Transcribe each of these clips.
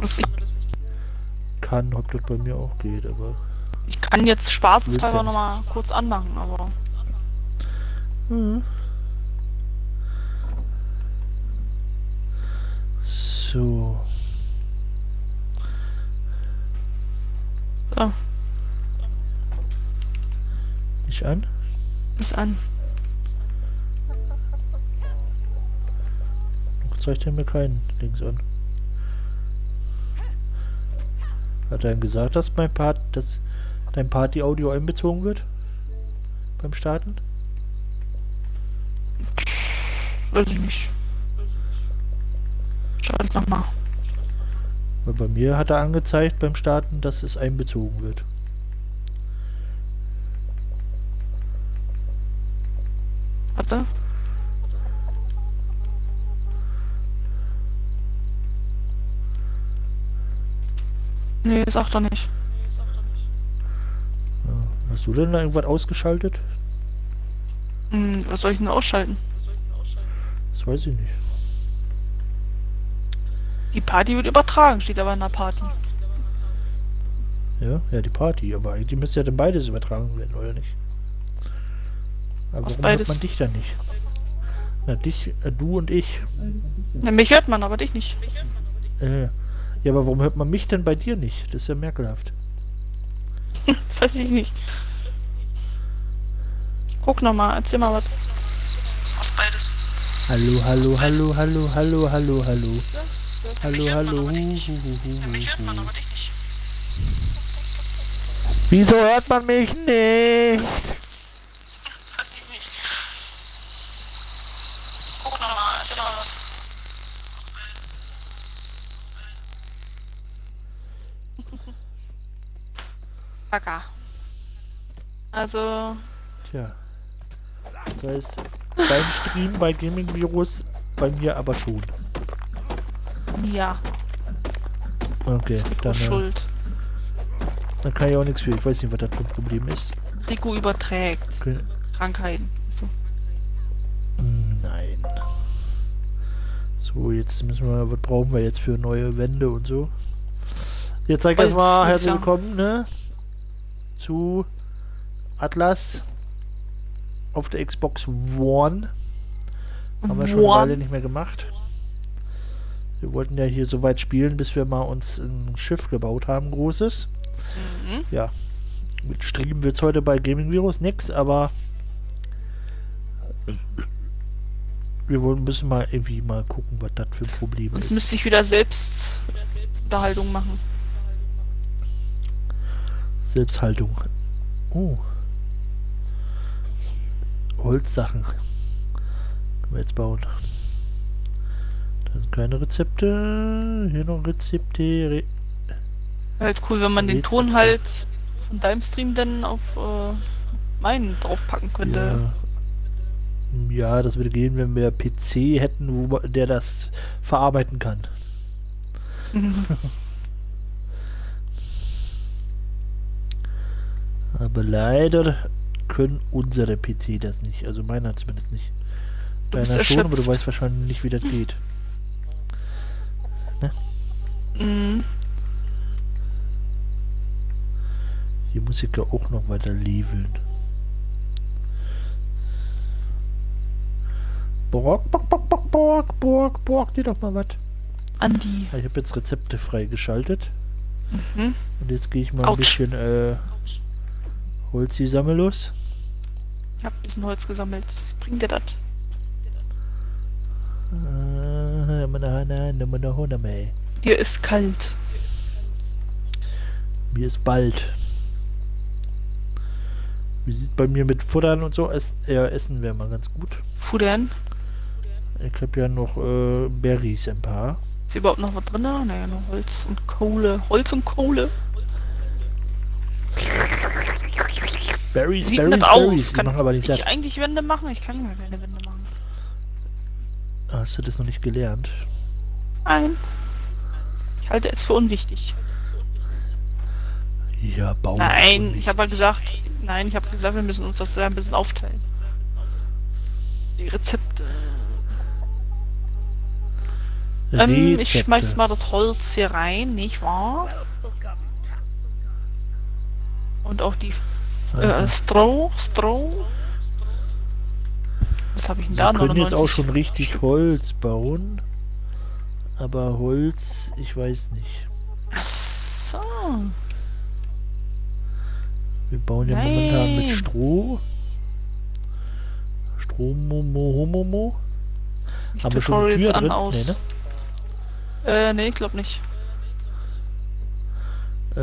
Das kann, ob das bei mir auch geht, aber. Ich kann jetzt spaßeshalber ja nochmal kurz anmachen, aber. Mhm. So. So, Ich an? ist an. Noch zeigt er mir keinen Dings an. Hat er ihm gesagt, dass mein Part, dass dein Party-Audio einbezogen wird? Beim Starten? Weiß ich nicht. Schau ich nochmal. Weil bei mir hat er angezeigt beim Starten, dass es einbezogen wird. Nee, sagt er nicht. Ja. Hast du denn da irgendwas ausgeschaltet? Hm, was soll ich denn ausschalten? Das weiß ich nicht. Die Party wird übertragen, steht aber in der Party. Ja, ja, die Party, aber eigentlich müsste ja dann beides übertragen werden, oder nicht? Aber Was warum beides? hört man dich dann nicht? Na, dich, äh, du und ich. Na, mich hört man, aber dich nicht. Äh, ja, aber warum hört man mich denn bei dir nicht? Das ist ja merkelhaft. Weiß ich nicht. Guck nochmal, erzähl mal was. Was beides? Hallo, hallo, hallo, hallo, hallo, hallo, hallo. Hallo, hallo. Mich hört man, aber dich nicht. Wieso hört man mich nicht? Weiß ich nicht. Guck nochmal, erzähl mal was. Kaka. Also, Tja. Das heißt, beim Stream bei Gaming Virus, bei mir aber schon. ja, Okay, dann, äh, schuld. dann kann ich auch nichts für. Ich weiß nicht, was das für ein Problem ist. Rico überträgt Okay. Krankheiten. So. Nein. So, jetzt müssen wir, was brauchen wir jetzt für neue Wände und so? Jetzt sag erstmal herzlich willkommen, ne? Zu Atlas auf der Xbox One. Haben wir schon eine One. Weile nicht mehr gemacht. Wir wollten ja hier so weit spielen, bis wir mal uns ein Schiff gebaut haben, großes. Mhm. Ja. Mit Streamen wird es heute bei Gaming Virus nix, aber wir wollen müssen mal irgendwie mal gucken, was das für ein Problem Jetzt ist. müsste ich wieder selbst Unterhaltung machen. Selbsthaltung. Oh. Holzsachen. Können wir jetzt bauen. Da sind keine Rezepte. Hier noch Rezepte. Re Halt cool, wenn man den Ton halt von deinem Stream dann auf äh, meinen draufpacken könnte. ja. ja, das würde gehen, wenn wir PC hätten, wo man, der das verarbeiten kann. Aber leider können unsere PC das nicht. Also meiner zumindest nicht. Du Deiner schon, aber du weißt wahrscheinlich nicht, wie das geht. Mhm. Hier muss ich ja auch noch weiter leveln. Borg, Borg, Borg, Borg, Borg, Borg, Borg, dir doch mal was. Andi. Ich habe jetzt Rezepte freigeschaltet. Mhm. Und jetzt gehe ich mal ein Autsch. bisschen äh, Holzi sammeln los. Ich hab ein bisschen Holz gesammelt. Bringt dir das? Äh. Dir ist kalt. Mir ist bald. Wie sieht bei mir mit Futtern und so? Ess, ja, Essen wäre mal ganz gut. Futtern. Ich habe ja noch äh, Berries ein paar. Ist überhaupt noch was drin? Naja, nur Holz und Kohle. Holz und Kohle. Berries, Sieht Berries, nicht Berries. Kann aber nicht ich satt. eigentlich Wände machen? Ich kann mehr keine Wände machen. Hast du das noch nicht gelernt? Nein. Ich halte es für unwichtig. Ja, bauen. Nein, ich habe mal gesagt, nein, ich habe gesagt, wir müssen uns das ein bisschen aufteilen. Die Rezepte. Ähm, ich Rezepte. schmeiß mal das Holz hier rein, nicht wahr? Und auch die äh, Aha. Stroh, Stroh. Was habe ich denn da? Wir können jetzt auch 99 schon richtig Stück. Holz bauen. Aber Holz, ich weiß nicht. Ach so. Wir bauen ja momentan mit Nein. Stroh. Stromomohomomo. Ich Haben wir schon an drin? aus. Nee, Äh, nee, ich glaube nicht. Äh,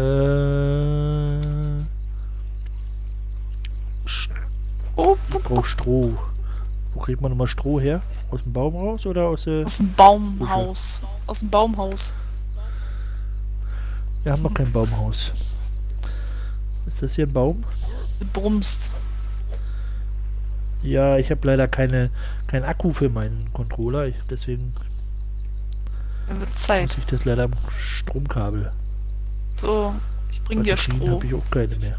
ich brauche Stroh. Wo kriegt man nochmal Stroh her? Aus dem Baum raus oder aus der... aus dem Baumhaus. Aus dem Baumhaus. Wir haben noch kein Baumhaus. Ist das hier ein Baum? Du brummst. Ja, ich habe leider keine kein Akku für meinen Controller. Ich, deswegen wird Zeit. muss ich das leider am Stromkabel. So, ich bring dir Stroh. habe ich auch keine mehr.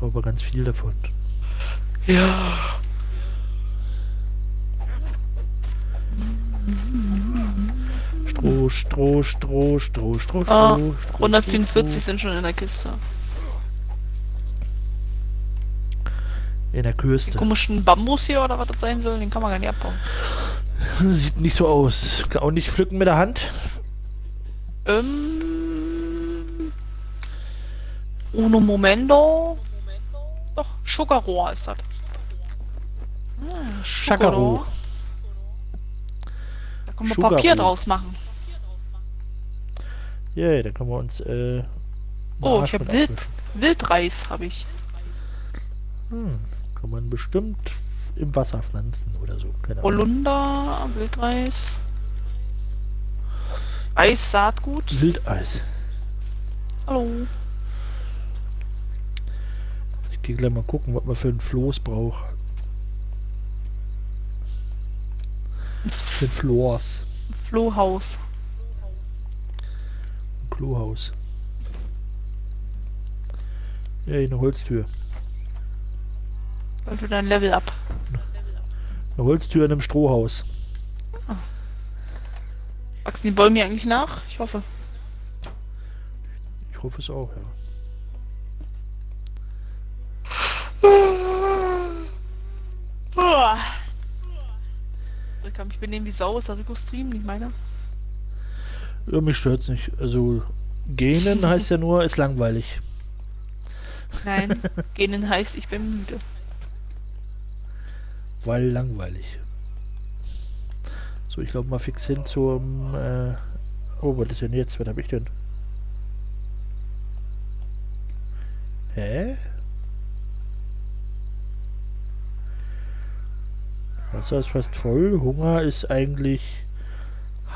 Ich brauche aber ganz viel davon. Ja. Stroh, Stroh, Stroh, Stroh, Stroh, Stroh. Ah, Stroh, 144 Stroh. sind schon in der Kiste. In der Küste. Komischen Bambus hier oder was das sein soll, den kann man gar nicht abbauen. Sieht nicht so aus. Kann auch nicht pflücken mit der Hand. Ähm. Uno momento. Doch, Sugarrohr ist das. Hm, Schakaro. Da kann man Sugarrohr. Papier draus machen. Ja, da können wir uns. Äh, Oh, ich habe Wild. Wildreis, habe ich. Hm, kann man bestimmt im Wasser pflanzen oder so. Keine. Holunder, Wildreis. Reis, Saatgut. Wildeis. Hallo. Ich gehe gleich mal gucken, was man für ein Floß braucht. Für ein Floors. Flohhaus. Ein Klohaus. Ja, eine Holztür. Und wieder ein Level up. Eine Holztür in einem Strohhaus. Wachsen die Bäume eigentlich nach? Ich hoffe. Ich hoffe es auch, ja. Uah. Ich kann mich benehmen wie Sau, ist der Rico-Stream, nicht meiner. Ja, mich stört's nicht. Also, gähnen heißt ja nur, ist langweilig. Nein, gehen heißt, ich bin müde. Weil langweilig. So, ich glaube mal fix hin zum. Äh oh, was ist denn jetzt? Was habe ich denn? Hä? Wasser ist fast voll. Hunger ist eigentlich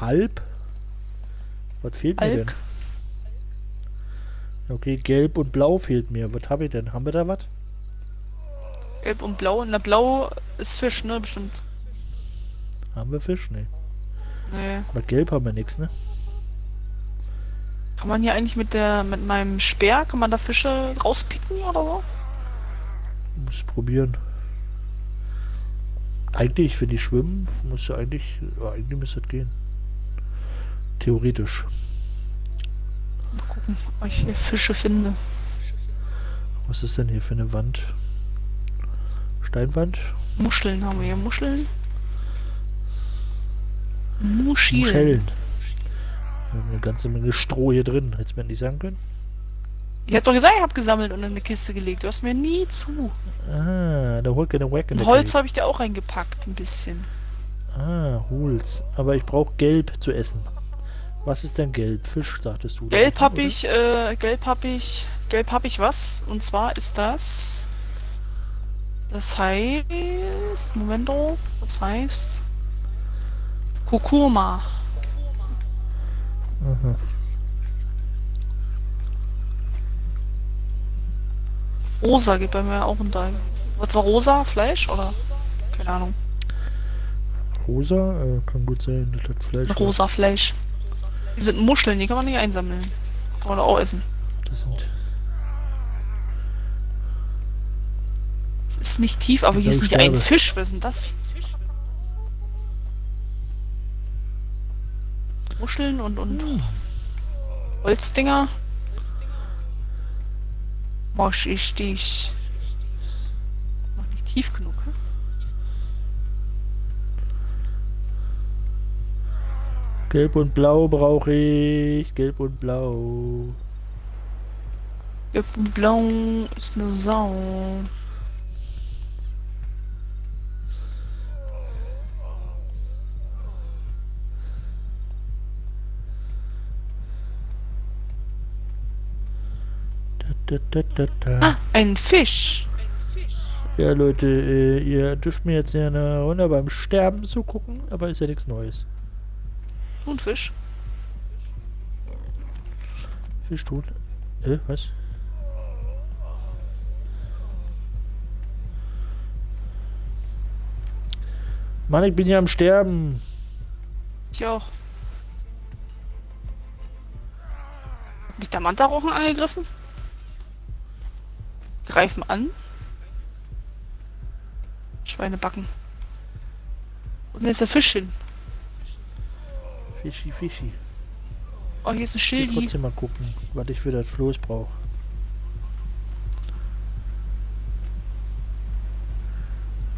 halb. Was fehlt mir denn? Alk. Okay, gelb und blau fehlt mir. Was habe ich denn? Haben wir da was? Gelb und Blau. Der Blau ist Fisch, ne? Bestimmt. Haben wir Fisch? Nee. Nee. Aber gelb haben wir nichts, ne? Kann man hier eigentlich mit der mit meinem Speer, kann man da Fische rauspicken oder so? Muss probieren. Eigentlich, wenn die schwimmen, muss ja eigentlich, eigentlich müsste das gehen. Theoretisch. Mal gucken, ob ich hier Fische finde. Was ist denn hier für eine Wand? Steinwand? Muscheln haben wir hier. Muscheln? Muschilen. Muscheln. Wir haben eine ganze Menge Stroh hier drin. Hättest du mir nicht sagen können? Ich hab doch gesagt, ich hab gesammelt und in eine Kiste gelegt. Du hast mir nie zu. Ah, da holt keine Wack in Holz habe ich dir auch reingepackt, ein bisschen. Ah, Holz. Aber ich brauche Gelb zu essen. Was ist denn Gelb? Fisch, sagtest du. Gelb hab ich, äh, gelb hab ich, gelb hab ich was? Und zwar ist das, das heißt, Momento, das heißt, Kurkuma. Aha. Rosa geht bei mir auch unter. Was war rosa? Fleisch oder? Keine Ahnung. Rosa? Äh, kann gut sein, dass das Fleisch. Rosa Fleisch. Die sind Muscheln, die kann man nicht einsammeln. Kann man auch essen. Das sind Es ist nicht tief, aber Ich hier ist nicht ein. Fisch. Was ist denn das? Muscheln und, und Holzdinger. Mosch ich dich. Noch nicht tief genug, hm? Gelb und Blau brauche ich. Gelb und Blau. Gelb und Blau ist eine Sau. Da, da, da, da. Ah, ein Fisch. Ja, Leute, äh, ihr dürft mir jetzt ja eine Runde beim Sterben zugucken, aber ist ja nichts Neues. Ein Fisch. Fisch tot. Äh, was? Mann, ich bin hier am Sterben. Ich auch. Hab mich der Mantarochen angegriffen? Greifen an. Schweinebacken. Ist denn jetzt der Fisch hin? Fischi, Fischi. Oh, hier ist ein Ich will Schildi. trotzdem mal gucken, was ich für das Floß brauche.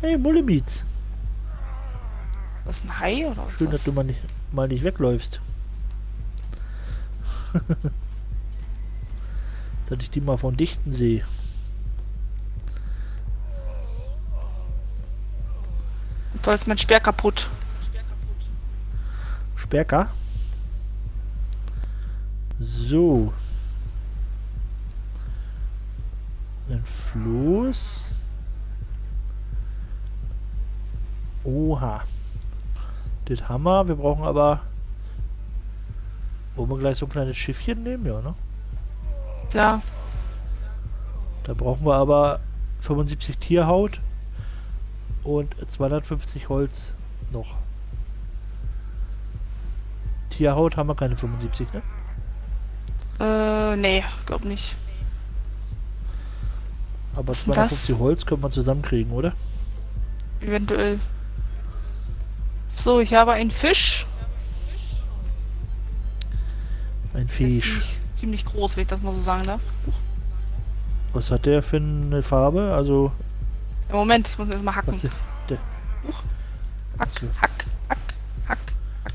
Hey, Mullemitz. Was ein Hai oder was? Schön, ist dass das? du mal nicht, mal nicht wegläufst. dass ich die mal von Dichten sehe. Da ist mein Speer kaputt. Sperker. So. Ein Floß. Oha. Das Hammer. Wir brauchen aber... Wollen wir gleich so ein kleines Schiffchen nehmen? Ja, ne? Ja, Da brauchen wir aber 75 Tierhaut und 250 Holz noch. Tierhaut haben wir keine 75, ne? äh, nee, glaub nicht. Aber Was ist denn 250 das? Holz könnte man zusammenkriegen, oder? Eventuell. So, ich habe einen Fisch. Ein Fisch. ziemlich, ziemlich groß, wenn ich das mal so sagen darf. Was hat der für eine Farbe? Also, Moment, ich muss erst mal hacken. was der, der Hack, so. hack, hack, hack, hack.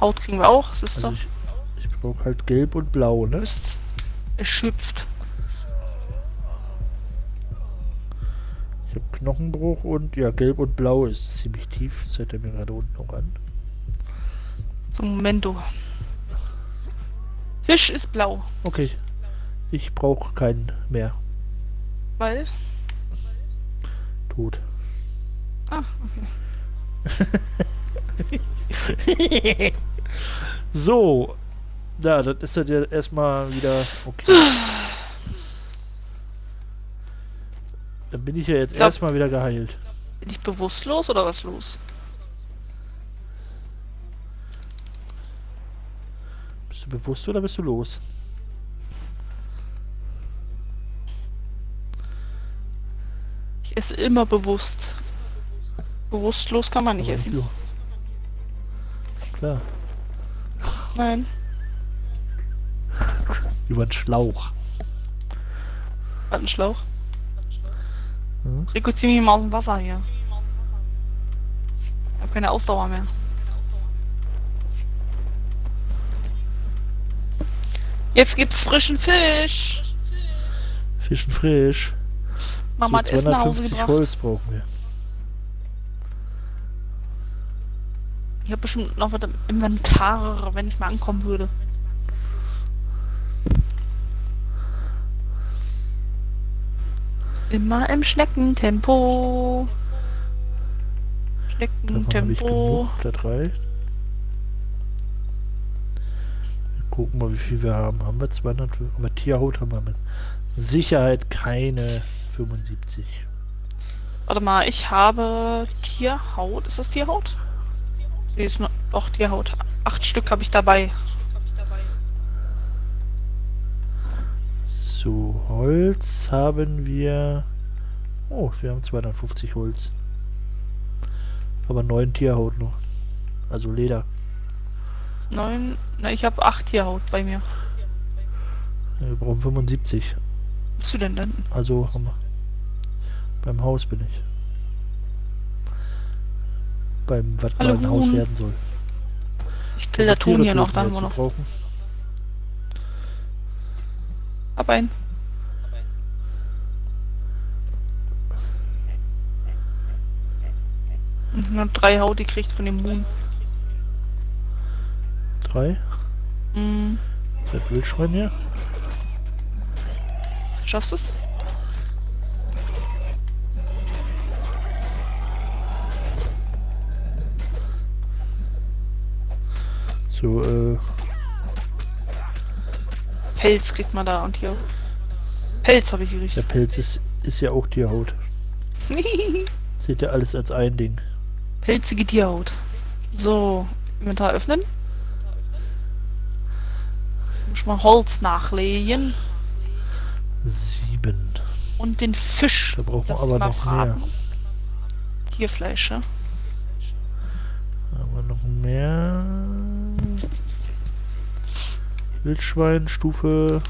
Haut kriegen wir auch, es ist also doch. ich, ich brauche halt gelb und blau, ne? Mist. Erschöpft. Ich habe Knochenbruch und ja, gelb und blau ist ziemlich tief. Das er mir gerade unten noch an. So, Momento. Fisch ist blau. Okay. Ich brauche keinen mehr. Weil. Tot. Ah, okay. So. Ja, das ist ja erstmal wieder okay. Dann bin ich ja jetzt erstmal wieder geheilt. Bin ich bewusstlos oder was los? Bist du bewusst oder bist du los? Esse immer bewusst. Bewusstlos kann man nicht essen. du. Klar. Nein. Über den Schlauch. Schlauch. Hm? Rico, zieh mich mal aus dem Wasser hier. Ich hab keine Ausdauer mehr. Jetzt gibt's frischen Fisch. Fischen frisch. Mama hat so Essen nach Hause 250 gebracht. Holz brauchen wir. Ich habe bestimmt noch was im Inventar, wenn ich mal ankommen würde. Immer im Schneckentempo. Schneckentempo. Das reicht. Wir gucken mal, wie viel wir haben. Haben wir 200? Aber Tierhaut haben wir mit Sicherheit keine 75. Warte mal, ich habe Tierhaut. Ist das Tierhaut? Nee, ist nur, doch Tierhaut. Acht Stück habe ich dabei. So, Holz haben wir. Oh, wir haben 250 Holz. Aber neun Tierhaut noch. Also Leder. Neun. Na, ich habe acht Tierhaut bei mir. Wir brauchen 75. Was bist du denn denn? Also haben wir. Beim Haus bin ich. Beim, was Hallo, mal ein Haus Huhn. werden soll. Ich kill der Ton hier noch, dann haben wir noch. brauchen. Hab einen. Und Nur drei Haut gekriegt von dem Moon. Drei. Mhm. Das Wildschwein hier. Schaffst es? So, äh, Pelz kriegt man da und hier. Pelz habe ich der gekriegt. Pelz ist, ist ja auch Tierhaut. Seht ihr alles als ein Ding. Pelzige Tierhaut. So, Inventar öffnen. Muss mal Holz nachlegen. Sieben. Und den Fisch. Da braucht man Das aber noch braten. mehr. Tierfleisch, ja? Wir noch mehr? Wildschwein, Stufe.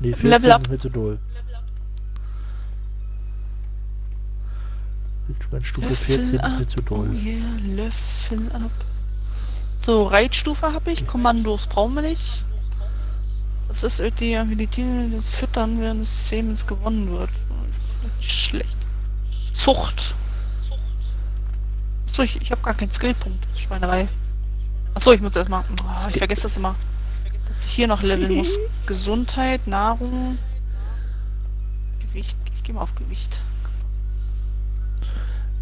Nee, 14 Level up. ist mir zu doll. Wildschwein, Stufe 14 ist mir zu Oh doll. yeah, Löffel ab. So, Reitstufe habe ich. Kommandos brauchen wir nicht. Das ist irgendwie Ability, das Füttern, während des Semens gewonnen wird. Schlecht. Zucht. Achso, ich, ich habe gar keinen Skillpunkt. Schweinerei. Achso, ich muss erstmal. Oh, ich vergesse das immer. Dass ich hier noch leveln muss. Gesundheit, Nahrung. Gewicht. Ich gehe mal auf Gewicht.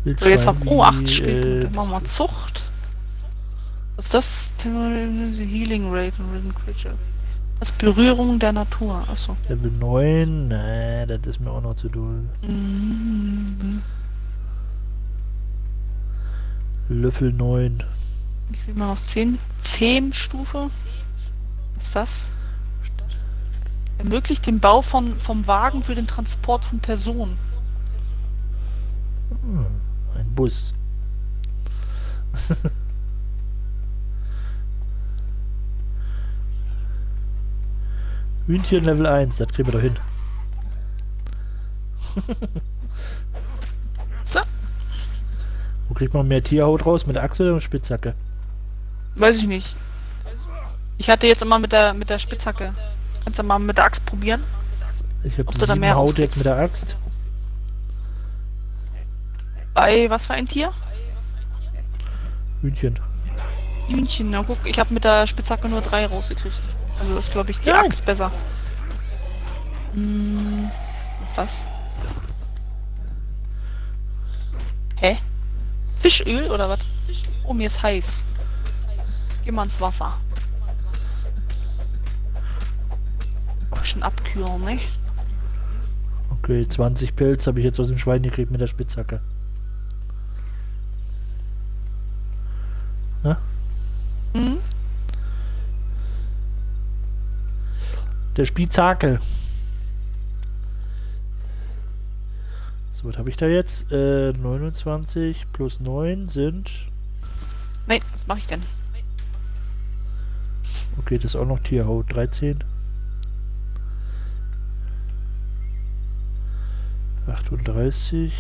So, jetzt hab oh, 8 wie, Skillpunkte. äh, Machen wir Zucht. Was ist das? Temporary Healing Rate and Rhythm Creature. Das ist Berührung der Natur. Achso. Level 9? Nee, das ist mir auch noch zu doll. Mhm. Löffel 9. Ich krieg mal noch 10. 10 Stufe. Was ist das? Ermöglicht den Bau von, vom Wagen für den Transport von Personen. Hm, ein Bus. Hühnchen Level 1, das kriegen wir doch hin. So, Wo kriegt man mehr Tierhaut raus? Mit der Axt oder mit Spitzhacke? weiß ich nicht. Ich hatte jetzt immer mit der mit der Spitzhacke. Kannst du mal mit der Axt probieren? Ich habe Ob du da sieben mehr Haut jetzt mit der Axt. Bei was für ein Tier? Hühnchen. Hühnchen, na guck, ich habe mit der Spitzhacke nur drei rausgekriegt. Also ist glaube ich die Nein. Axt besser. Hm, was ist das? Hä? Fischöl oder was? Oh, mir ist heiß. Geh mal ins Wasser. Bisschen abkühlen, ne? Okay, 20 Pelz habe ich jetzt aus dem Schwein gekriegt mit der Spitzhacke. Hm? Der Spitzhacke. So, was habe ich da jetzt? Äh, 29 plus 9 sind... Nein, was mache ich denn? Okay, das ist auch noch Tierhaut. 13. 38.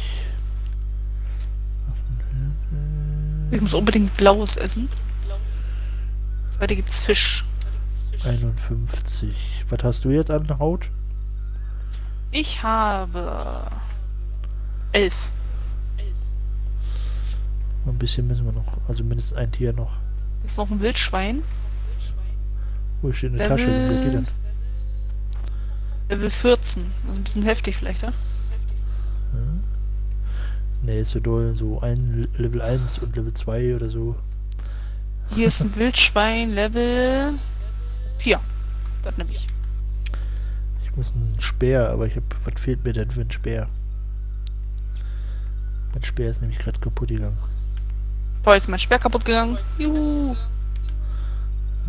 Ich muss unbedingt blaues essen. Weiter gibt's Fisch. 51. Was hast du jetzt an Haut? Ich habe elf. Ein bisschen müssen wir noch. Also mindestens ein Tier noch. Ist noch ein Wildschwein. Wo steht eine Level- Tasche? Wie geht denn? Level 14. Also ein bisschen heftig vielleicht, ja? Nee, ist so doll. So ein Level 1 und Level 2 oder so. Hier ist ein Wildschwein, Level 4. Das nehme ich. Ich muss einen Speer, aber ich hab. Was fehlt mir denn für einen Speer? Mein Speer ist nämlich gerade kaputt gegangen. Boah, ist mein Speer kaputt gegangen. Juhu.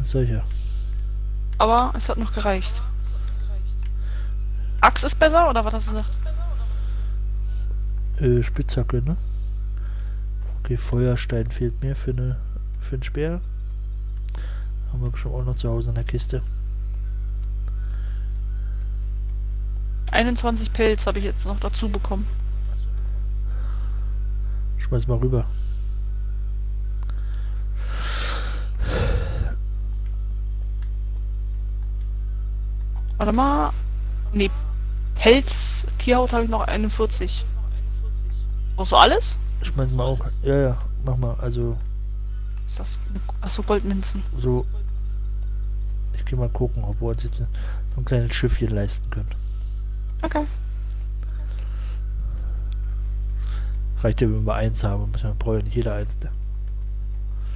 Solcher. Aber es hat noch gereicht. Axt ist besser oder was hast du gesagt? Äh, Spitzhacke, ne? Okay, Feuerstein fehlt mir für eine für den Speer. Haben wir bestimmt auch noch zu Hause in der Kiste. 21 Pelz habe ich jetzt noch dazu bekommen. Schmeiß mal rüber. Warte mal. Nee, Pelz, Tierhaut habe ich noch 41. Brauchst du alles? Schmeiß mal auch. Ja, ja, mach mal. Also Ist das. Achso, Goldmünzen. so. Ich gehe mal gucken, ob wir uns jetzt so ein kleines Schiffchen leisten können. Okay. Reicht ja, wenn wir eins haben. Man braucht ja nicht jeder eins. Ne?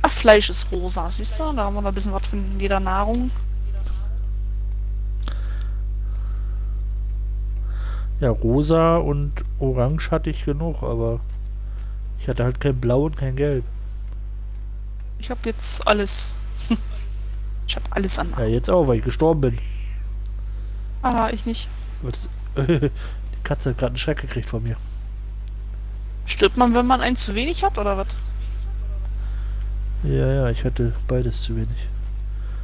Ach, Fleisch ist rosa, siehst du? Da haben wir noch ein bisschen was von jeder Nahrung. Ja, rosa und orange hatte ich genug, aber ich hatte halt kein Blau und kein Gelb. Ich habe jetzt alles. ich habe alles an. Ja, jetzt auch, weil ich gestorben bin. Ah, ich nicht. Die Katze hat gerade einen Schreck gekriegt von mir. Stirbt man, wenn man einen zu wenig hat, oder was? Ja, ja, ich hatte beides zu wenig.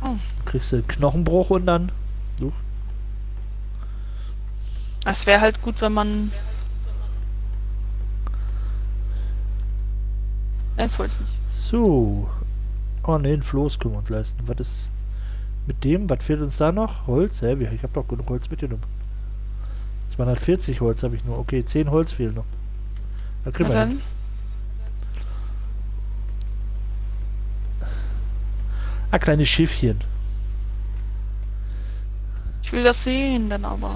Oh. Dann kriegst du einen Knochenbruch und dann. Du, Es wäre halt gut, wenn man. Nein, das wollte ich nicht. So. Oh ne, ein Floß können wir uns leisten. Was ist mit dem? Was fehlt uns da noch? Holz? Hä? Ich habe doch genug Holz mitgenommen. 240 Holz habe ich nur. Okay, 10 Holz fehlen noch. Da Na kriegen wir hin. dann. Ah, kleines Schiffchen. Ich will das sehen, dann aber.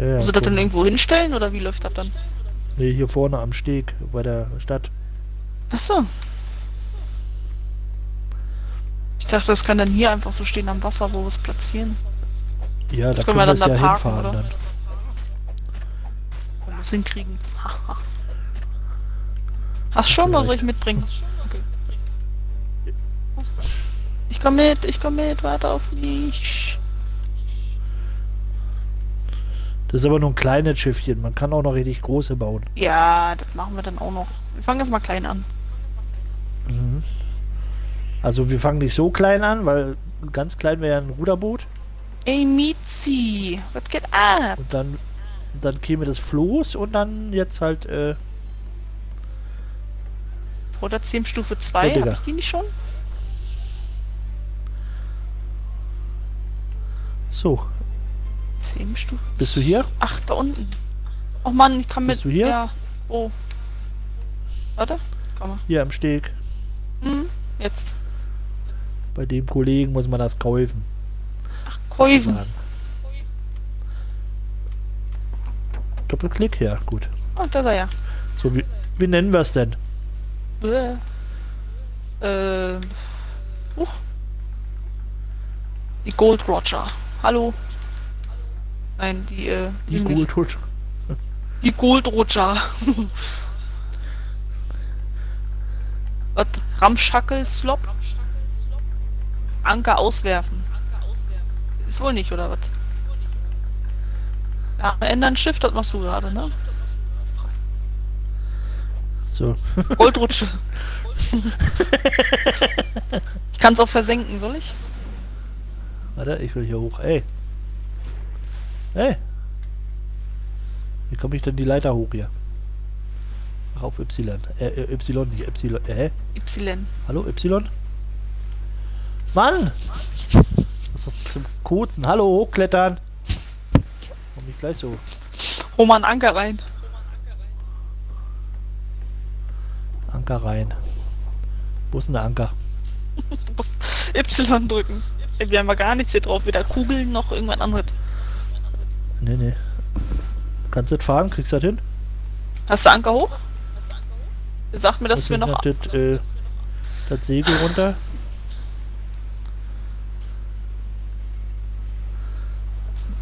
Ja, ja, Muss das dann irgendwo hinstellen oder wie läuft das dann? Nee, hier vorne am Steg bei der Stadt. Achso. Ich dachte, das kann dann hier einfach so stehen am Wasser, wo wir es platzieren. Ja, da Das können können wir dann ja da parken, hinfahren oder? dann. Wenn wir es hinkriegen. Hast schon oder soll ich mitbringen? Okay. Ich komm mit, ich komm mit, warte auf mich. Das ist aber nur ein kleines Schiffchen. Man kann auch noch richtig große bauen. Ja, das machen wir dann auch noch. Wir fangen jetzt mal klein an. Mhm. Also wir fangen nicht so klein an, weil ganz klein wäre ja ein Ruderboot. Ey, Mizi, was geht ab? Und dann, dann käme das Floß und dann jetzt halt, äh, Vor der 10 Stufe 2, Ja, Digga. hab ich die nicht schon? so. 10 Stufe Bist du hier? Ach, da unten. Oh Mann, ich kann mit. Bist du hier? Ja. Oh. Warte. Komm mal. Hier am Steg. Hm, jetzt. Bei dem Kollegen muss man das kaufen. Käufen. Sagen. Doppelklick? Ja, gut. Oh, da ist er ja. So, wie, wie nennen wir es denn? Bäh. Äh. Huch. Die Gold Roger. Hallo. Nein, die, äh. Die nicht. Gold Die Gold Roger. Was? Ramschackel-Slop? Anker auswerfen. Ist wohl nicht, oder was? Ja, ändern Schiff, das machst du gerade, ne? So. Goldrutsche. ich kann es auch versenken, soll ich? Warte, ich will hier hoch. Ey. Ey. Wie komme ich denn die Leiter hoch hier? Ach, auf Y. Äh, äh, Y, nicht Epsilon. Äh, hä? Y. Hallo, Y? Mann! Was ist das zum Kotzen? Hallo, hochklettern! Komm nicht gleich so. Hol mal einen Anker rein. Anker rein. Wo ist denn der Anker? Du musst Y drücken. Wir haben ja gar nichts hier drauf. Weder Kugeln noch irgendwas anderes. Nee, nee. Kannst du das fahren? Kriegst du das hin? Hast du Anker hoch? Sagt mir, dass Was wir noch. Das, äh, das Segel runter.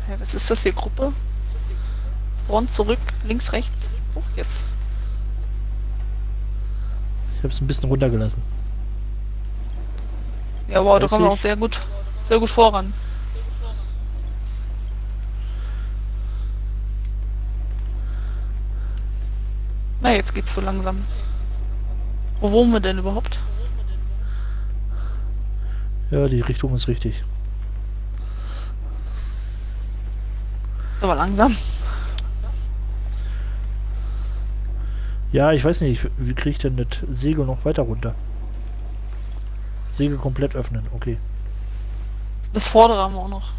Hä, was ist das hier? Gruppe? Front, zurück, links, rechts. Oh, jetzt. Ich habe es ein bisschen runtergelassen. Ja, wow, da kommen wir auch sehr gut, sehr gut voran. Na, jetzt geht's so langsam. Wo wohnen wir denn überhaupt? Ja, die Richtung ist richtig. Aber langsam. Ja, ich weiß nicht, wie kriege ich denn das Segel noch weiter runter? Segel komplett öffnen, okay. Das vordere haben wir auch noch.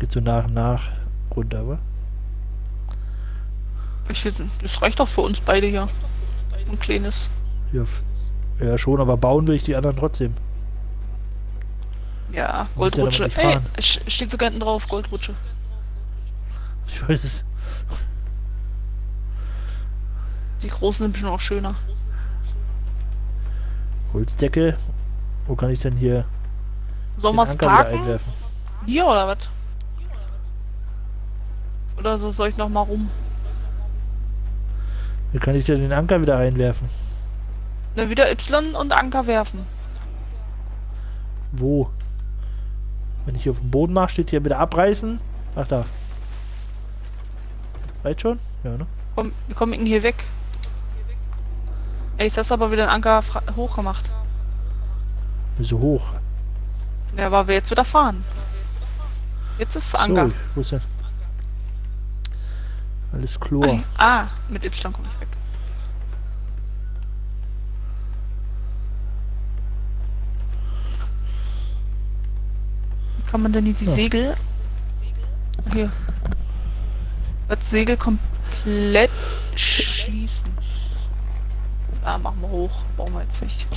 Geht so nach und nach runter, wa? Ich, das reicht doch für uns beide hier. Ein kleines. Ja, ja schon, aber bauen will ich die anderen trotzdem. Ja, ja Goldrutsche. nicht Ey, es steht sogar hinten drauf, Goldrutsche. Ich weiß. Die großen sind bestimmt auch schöner. Holzdeckel. Wo kann ich denn hier es wieder parken? einwerfen? Hier oder was? Oder so soll ich noch mal rum? Wie kann ich denn den Anker wieder einwerfen? Dann wieder Y und Anker werfen. Wo? Wenn ich hier auf dem Boden mache, steht hier wieder abreißen. Ach da. Reicht schon? Ja, ne? Komm, wir kommen hier weg. Ey, hast du aber wieder den Anker fra- hochgemacht. So hoch. Ja, weil wir jetzt wieder fahren. Jetzt ist Anker. So, wo ist er? Alles Chlor. Ah, mit Y komme ich weg. Wie kann man denn hier die Ja. Segel... Hier. Das Segel komplett schließen. Ja, machen wir hoch. Brauchen wir jetzt nicht.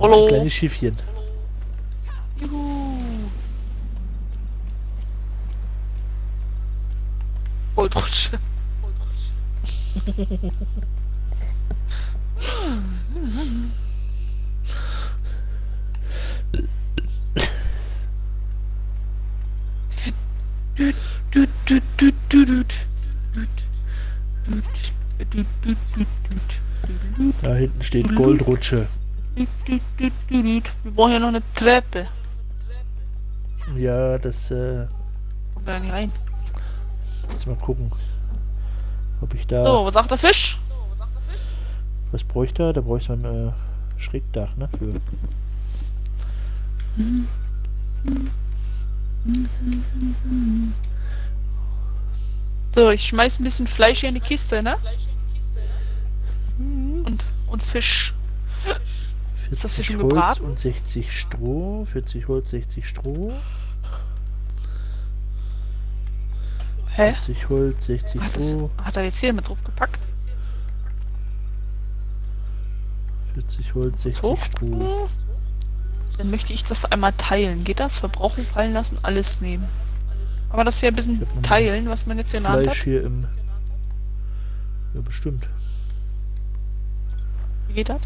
Hallo. kleines Schiffchen. Juhu. Goldrutsche. Da hinten steht Goldrutsche. Wir brauchen ja noch eine Treppe. Ja, das, äh, Kommt da nicht rein. Muss mal gucken. Ob ich da. So, was sagt der Fisch? Was bräuchte er? Da bräuchte ich so ein äh, Schrägdach, ne? Für. So, ich schmeiß ein bisschen Fleisch hier in die Kiste, ne? Und, und Fisch. Ist das hier 40 schon Holz gebraten? und 60 Stroh. 40 Holz, 60 Stroh. Hä? 40 Holz, 60 Hat, das, hat er jetzt hier mit drauf gepackt? 40 Holz, 60 Hoch? Stroh. Dann möchte ich das einmal teilen. Geht das? Verbrauchen fallen lassen, alles nehmen. Aber das hier ein bisschen Ich teilen, was man jetzt hier Fleisch hat. hier im. Ja, bestimmt. Wie geht das?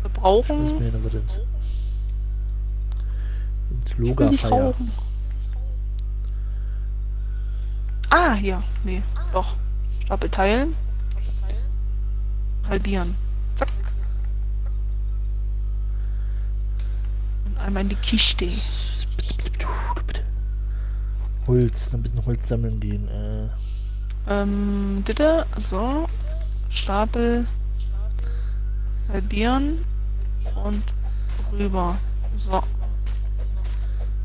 Verbrauchen. mir aber ins. ins Ich will Ah, hier. Nee, doch. Stapel teilen. Halbieren. Zack. Und einmal in die Kiste. Holz, ein bisschen Holz sammeln gehen. Äh, Ähm, bitte. So. Stapel. Halbieren. Und rüber. So.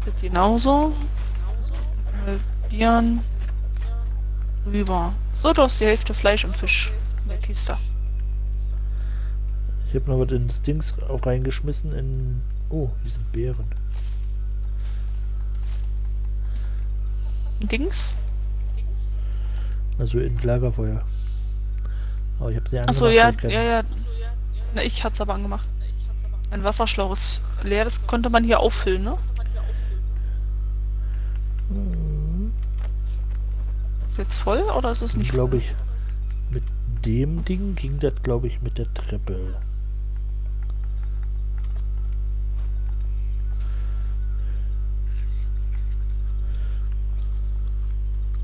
Das genauso. Halbieren. Rüber. So, du hast die Hälfte Fleisch und Fisch in der Kiste. ich habe noch was ins Dings auch reingeschmissen in. Oh, hier sind Beeren. Dings. Also in Lagerfeuer. Aber ich habe sie Achso, angemacht, ja, ich keine- ja, ja. Na, ich hat's aber angemacht. Ein Wasserschlauch ist leer, das konnte man hier auffüllen, ne? Mhm. Ist jetzt voll oder ist es nicht glaube ich, mit dem Ding ging das, glaube ich, mit der Treppe.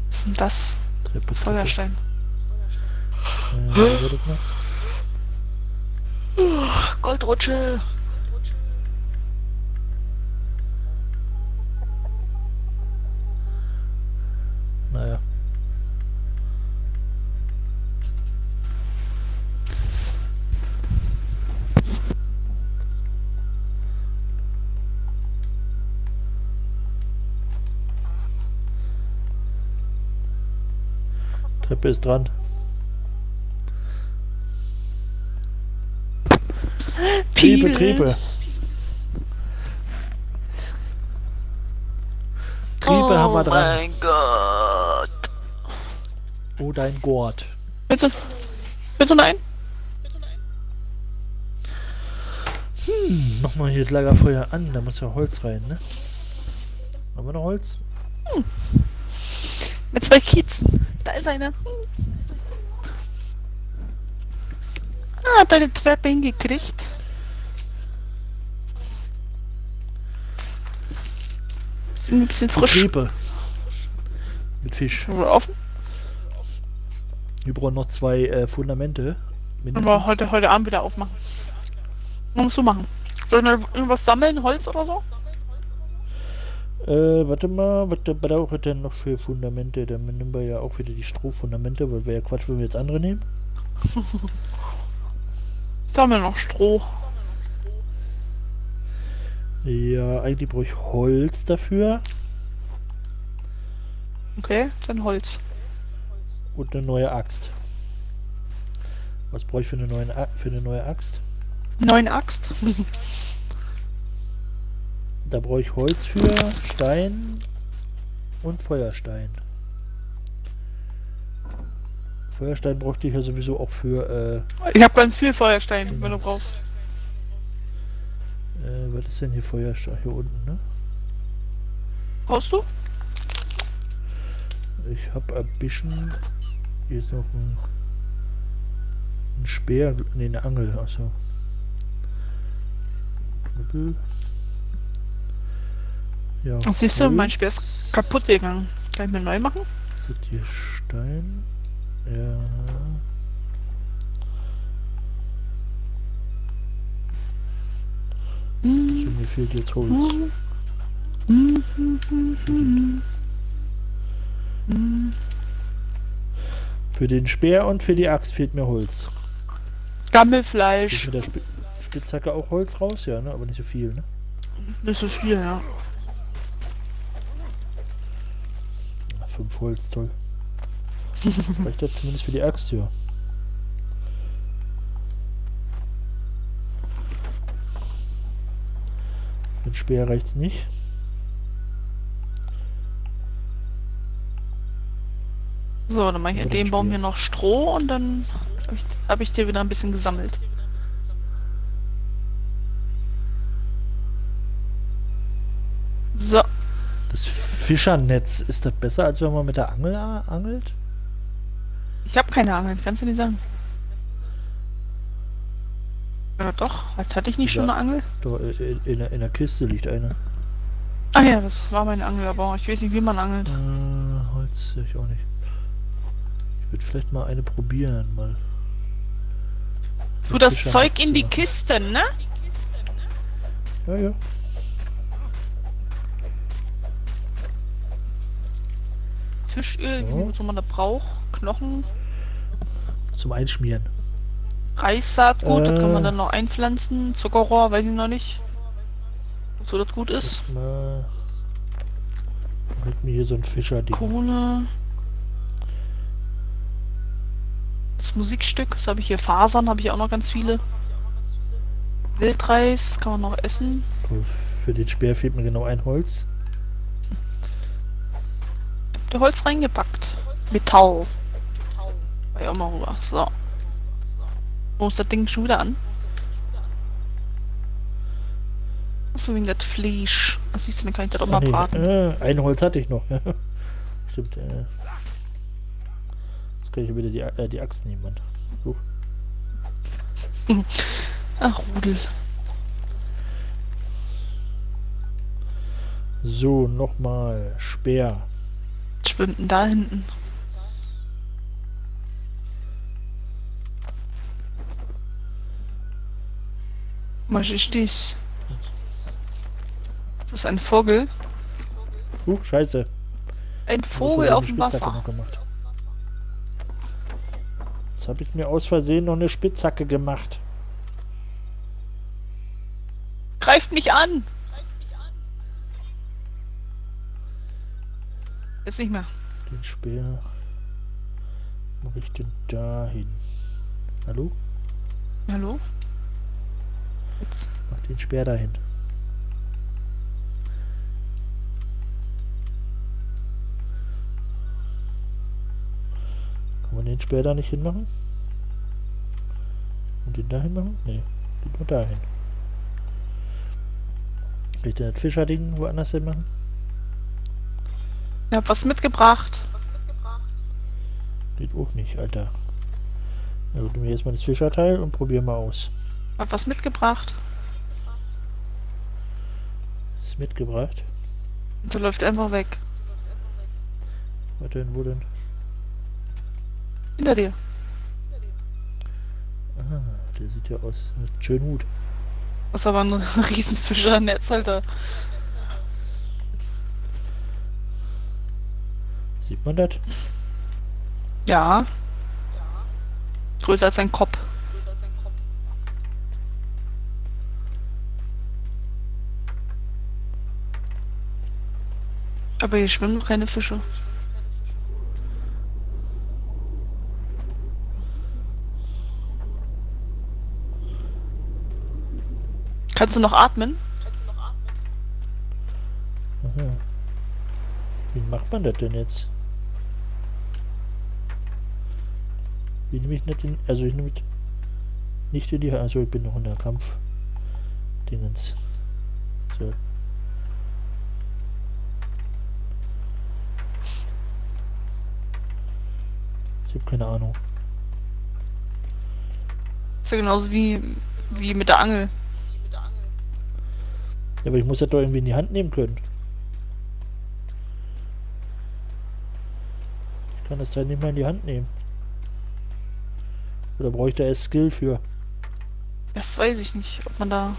Was ist denn das? Treppe, Treppe. Feuerstein. Äh, was Treppe ist dran. Triebe, Pil. Triebe. Triebe oh haben wir dran. mein Gott. Oh, dein Gott. Willst du? Willst du nein? Hm, nochmal hier das Lagerfeuer an. Da muss ja Holz rein, ne? Haben wir noch Holz? Mit zwei Kiezen. Da ist einer. Ah, hab deine Treppe hingekriegt. Ein bisschen frisch. Triebe. Mit Fisch. Offen. Wir brauchen noch zwei äh, Fundamente. Mindestens. wir heute, heute Abend wieder aufmachen. Was musst du machen? Sollen wir irgendwas sammeln? Holz oder so? Äh, warte mal, was brauche ich denn noch für Fundamente? Dann nehmen wir ja auch wieder die Strohfundamente, weil wäre ja Quatsch, wenn wir jetzt andere nehmen. Sammeln noch Stroh. Ja, eigentlich brauche ich Holz dafür Okay, dann Holz. und eine neue Axt. Was brauche ich für eine, neue, für eine neue Axt? Neun Axt. Da brauche ich Holz für, Stein und Feuerstein. Feuerstein bräuchte ich ja sowieso auch für, Ich habe ganz viel Feuerstein, wenn du brauchst. äh, äh, was ist denn hier Feuerstein? Hier unten, ne? Brauchst du? Ich habe ein bisschen. Hier ist noch ein, ein Speer. Ne, eine Angel. Achso. Knüppel. Ja. Ach, siehst du, mein. Speer ist kaputt gegangen. Kann ich mir neu machen? Ist hier Stein? Ja. Hm. So, mir fehlt jetzt Holz. Hm. Hm. Für den Speer und für die Axt fehlt mir Holz. Gammelfleisch. mit der Sp Spitzhacke auch Holz raus? Ja, ne? Aber nicht so viel, ne? Nicht so viel, ja. Ah, Fünf Holz, toll. Reicht das zumindest für die Axt, ja. Mit Speer reicht's nicht. So, dann mache ich in Oder dem Baum hier noch Stroh und dann habe ich, hab ich dir wieder ein bisschen gesammelt. So, Das Fischernetz, ist das besser, als wenn man mit der Angel angelt? ich habe keine Angel, kannst du nicht sagen. Ja doch, hat- hatte ich nicht schon Ja. eine Angel? Da, äh, in, in, der- in der Kiste liegt eine. Ach ja, das war meine Angel, aber ich weiß nicht, wie man angelt. Äh, Holz ich auch nicht. Ich würde vielleicht mal eine probieren, mal. Tu das Zeug in die machen. Kiste, ne? Ja, ja. Fischöl, So. was man da braucht. Knochen, Zum Einschmieren. Reissaatgut, das kann man Äh. dann noch einpflanzen. Zuckerrohr, weiß ich noch nicht. Ob so das gut ist. Mit mir hier so ein Fischerding. Kohle. Das Musikstück, das habe ich hier. Fasern habe ich auch noch ganz viele. Wildreis kann man noch essen. Für den Speer fehlt mir genau ein Holz. Der Holz reingepackt. Metall. War ja auch mal rüber. So. Wo ist das Ding schon wieder an? Achso, wegen das Fleisch. Das siehst du, dann kann ich das auch mal nee, braten. äh, ein Holz hatte ich noch. Stimmt. Äh. Jetzt kann ich wieder die, äh, die Axt nehmen, Mann. Huch. Ach, Rudel. So, nochmal. Speer. Schwimmt denn da hinten? Was ist das? Das ist ein Vogel. Huch, scheiße. Ein Vogel auf dem Wasser. gemacht. Jetzt habe ich mir aus Versehen noch eine Spitzhacke gemacht. Greift mich an! Jetzt nicht mehr. Den Speer. mache ich denn da hin? Hallo? Hallo? Jetzt. Mach den Speer dahin. Kann man den Speer da nicht hinmachen? Und den dahin machen? Nee, geht nur dahin. Kann ich das Fischerding woanders hin machen? Ich hab was mitgebracht. Geht auch nicht, Alter. Na gut, nehmen wir erstmal das Fischerteil und probieren mal aus. Hab was mitgebracht. Ist mitgebracht. Und der läuft einfach weg. Warte, wo denn? Hinter dir. Ah, der sieht ja aus. mit Schönen Hut. Was aber ein Riesenfischernetz, Alter. Sieht man das? Ja. Größer als ein Kopf. Aber hier schwimmen noch keine Fische. Kannst du noch atmen? Aha. Wie macht man das denn jetzt? Wie nehme ich nicht den. Also ich nehme nicht in die. Also ich bin noch in der Kampf. Dingens. So. Ich habe keine Ahnung. ist ja genauso wie, wie mit der Angel. Ja, aber ich muss das doch irgendwie in die Hand nehmen können. Ich kann das halt nicht mal in die Hand nehmen. Oder brauche ich da erst Skill für? Das weiß ich nicht, ob man da.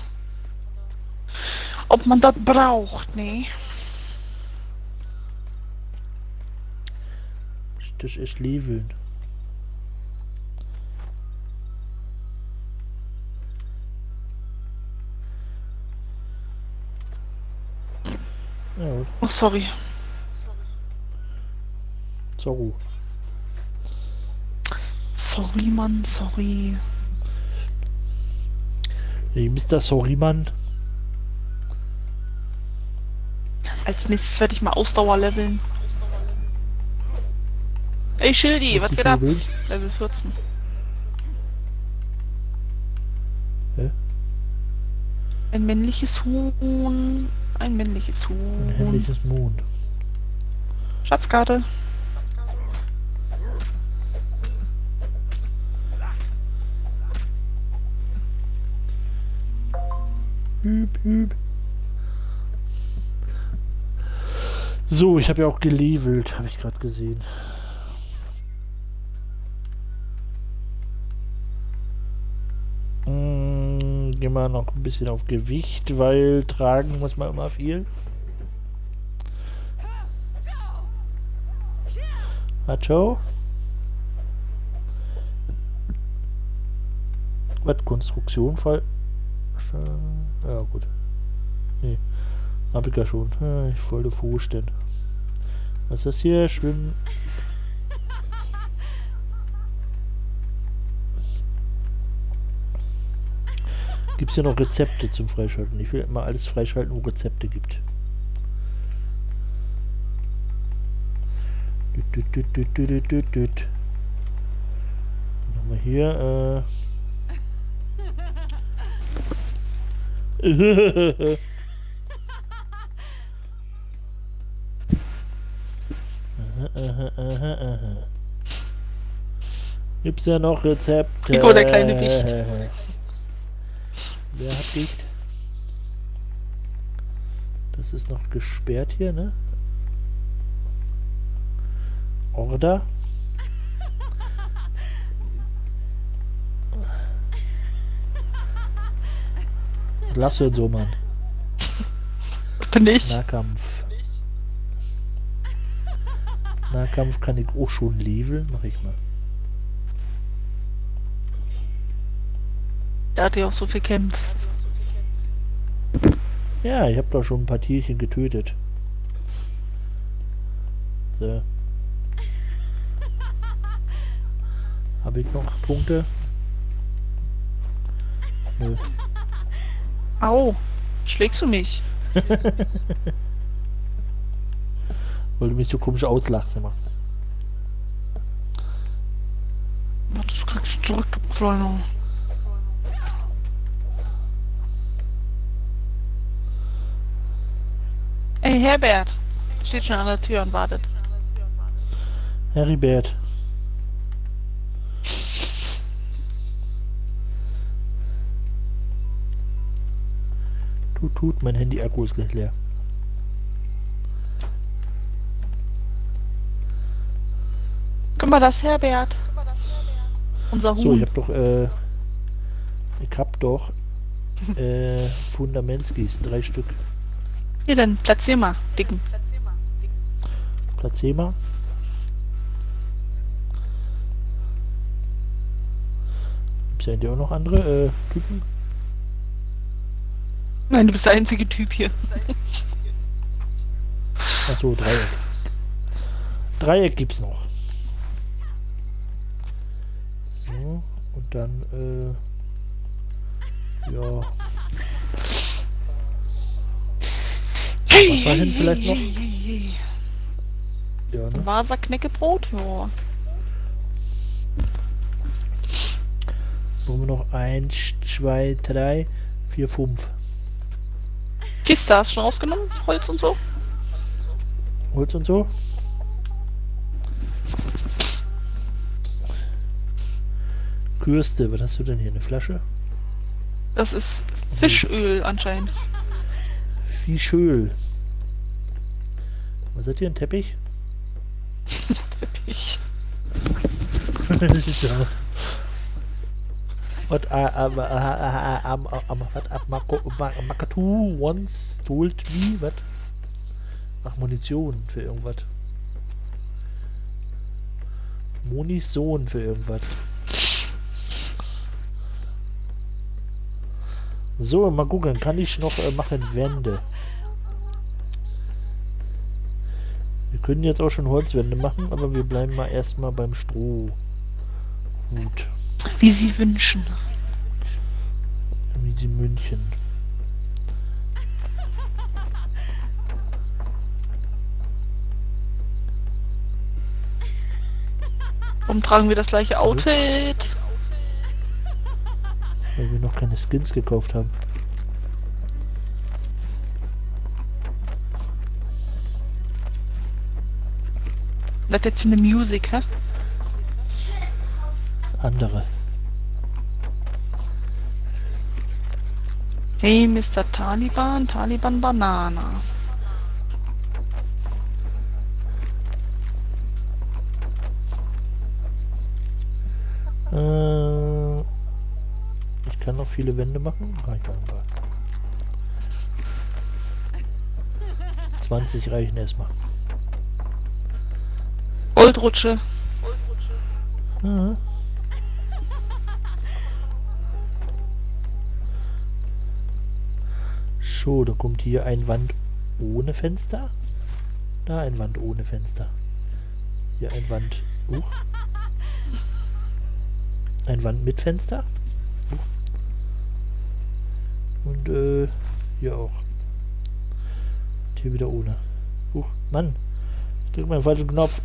Ob man das braucht, nee. Das erst leveln? Oh, sorry. Zorro. Sorry, Mann, sorry. Hey, Mr. Sorry, Mann. Als nächstes werde ich mal Ausdauer leveln. Ey, Schildi, was geht ab? Level 14. Hä? Ein männliches Huhn. Ein männliches Ein Huhn. hässliches Moon. Schatzkarte. Hüb, hüb. So, ich habe ja auch gelevelt, habe ich gerade gesehen. Mm, Gehen wir noch ein bisschen auf Gewicht, weil tragen muss man immer viel. Hacho? Was? Konstruktion voll? Ja, gut. Nee. Hab ich ja schon. Ich wollte vorstellen. Was ist das hier? Schwimmen. Gibt es hier noch Rezepte zum Freischalten? Ich will immer alles freischalten, wo Rezepte gibt. Düt, düt, düt, düt, düt, düt, düt, wir hier, äh. Aha, aha, aha, aha. Gibt's ja noch Rezepte? Nico, der kleine Wicht. Wer hat Gicht? Das ist noch gesperrt hier, ne? Order? Lass ihn so, Mann. Bin ich. Nahkampf. Nahkampf kann ich auch schon leveln. Mach ich mal. Der hat ja auch so viel kämpft. Ja, ich habe doch schon ein paar Tierchen getötet. So. Habe ich noch Punkte? Nö. Au, schlägst du mich? Weil du mich so komisch auslachst immer. Das kriegst du zurück, du Kleiner. Ey, Herbert. Steht schon an der Tür und wartet. Heribert. Tut, tut, mein Handy-Akku ist gleich leer. Guck mal, das Herbert. Unser Huhn. So, ich hab doch, äh, ich hab doch, äh, Fundamentskis, drei Stück. Hier, dann platzier mal, Dicken. Platzier mal. Gibt's ja auch noch andere, äh, Typen? Nein, du bist der einzige Typ hier. Achso, Dreieck. Dreieck gibt's noch. So, und dann, äh, ja. Wasser hin vielleicht noch? Ja, ne? Vasa Knäckebrot? Ja. Wollen wir noch eins, zwei, drei, vier, fünf. Kiste hast du schon rausgenommen? Holz und so? Holz und so? Kürste, was hast du denn hier? Eine Flasche? Das ist Fischöl anscheinend. Fischöl. Was hat hier? Ein Teppich? Teppich. What uh, Makatu once told me, was? Ach, Munition für irgendwas. Munition für irgendwas. So, mal gucken, kann ich noch äh, machen Wände? Wir können jetzt auch schon Holzwände machen, aber wir bleiben mal erstmal beim Stroh. Gut. Wie sie wünschen. Wie sie München. Warum tragen wir das gleiche Outfit? Weil wir noch keine Skins gekauft haben. Das jetzt für eine Musik, hä? Andere. Hey, Mr. Taliban, Taliban Banana. Äh, ich kann noch viele Wände machen. Ah, ich kann ein paar. 20 reichen erstmal. Goldrutsche. Mhm. So, da kommt hier ein Wand ohne Fenster. Da ein Wand ohne Fenster. Hier ein Wand. Huch. Ein Wand mit Fenster. Huch. Und äh, hier auch. Und hier wieder ohne. Huch, Mann. Ich drück mal den falschen Knopf.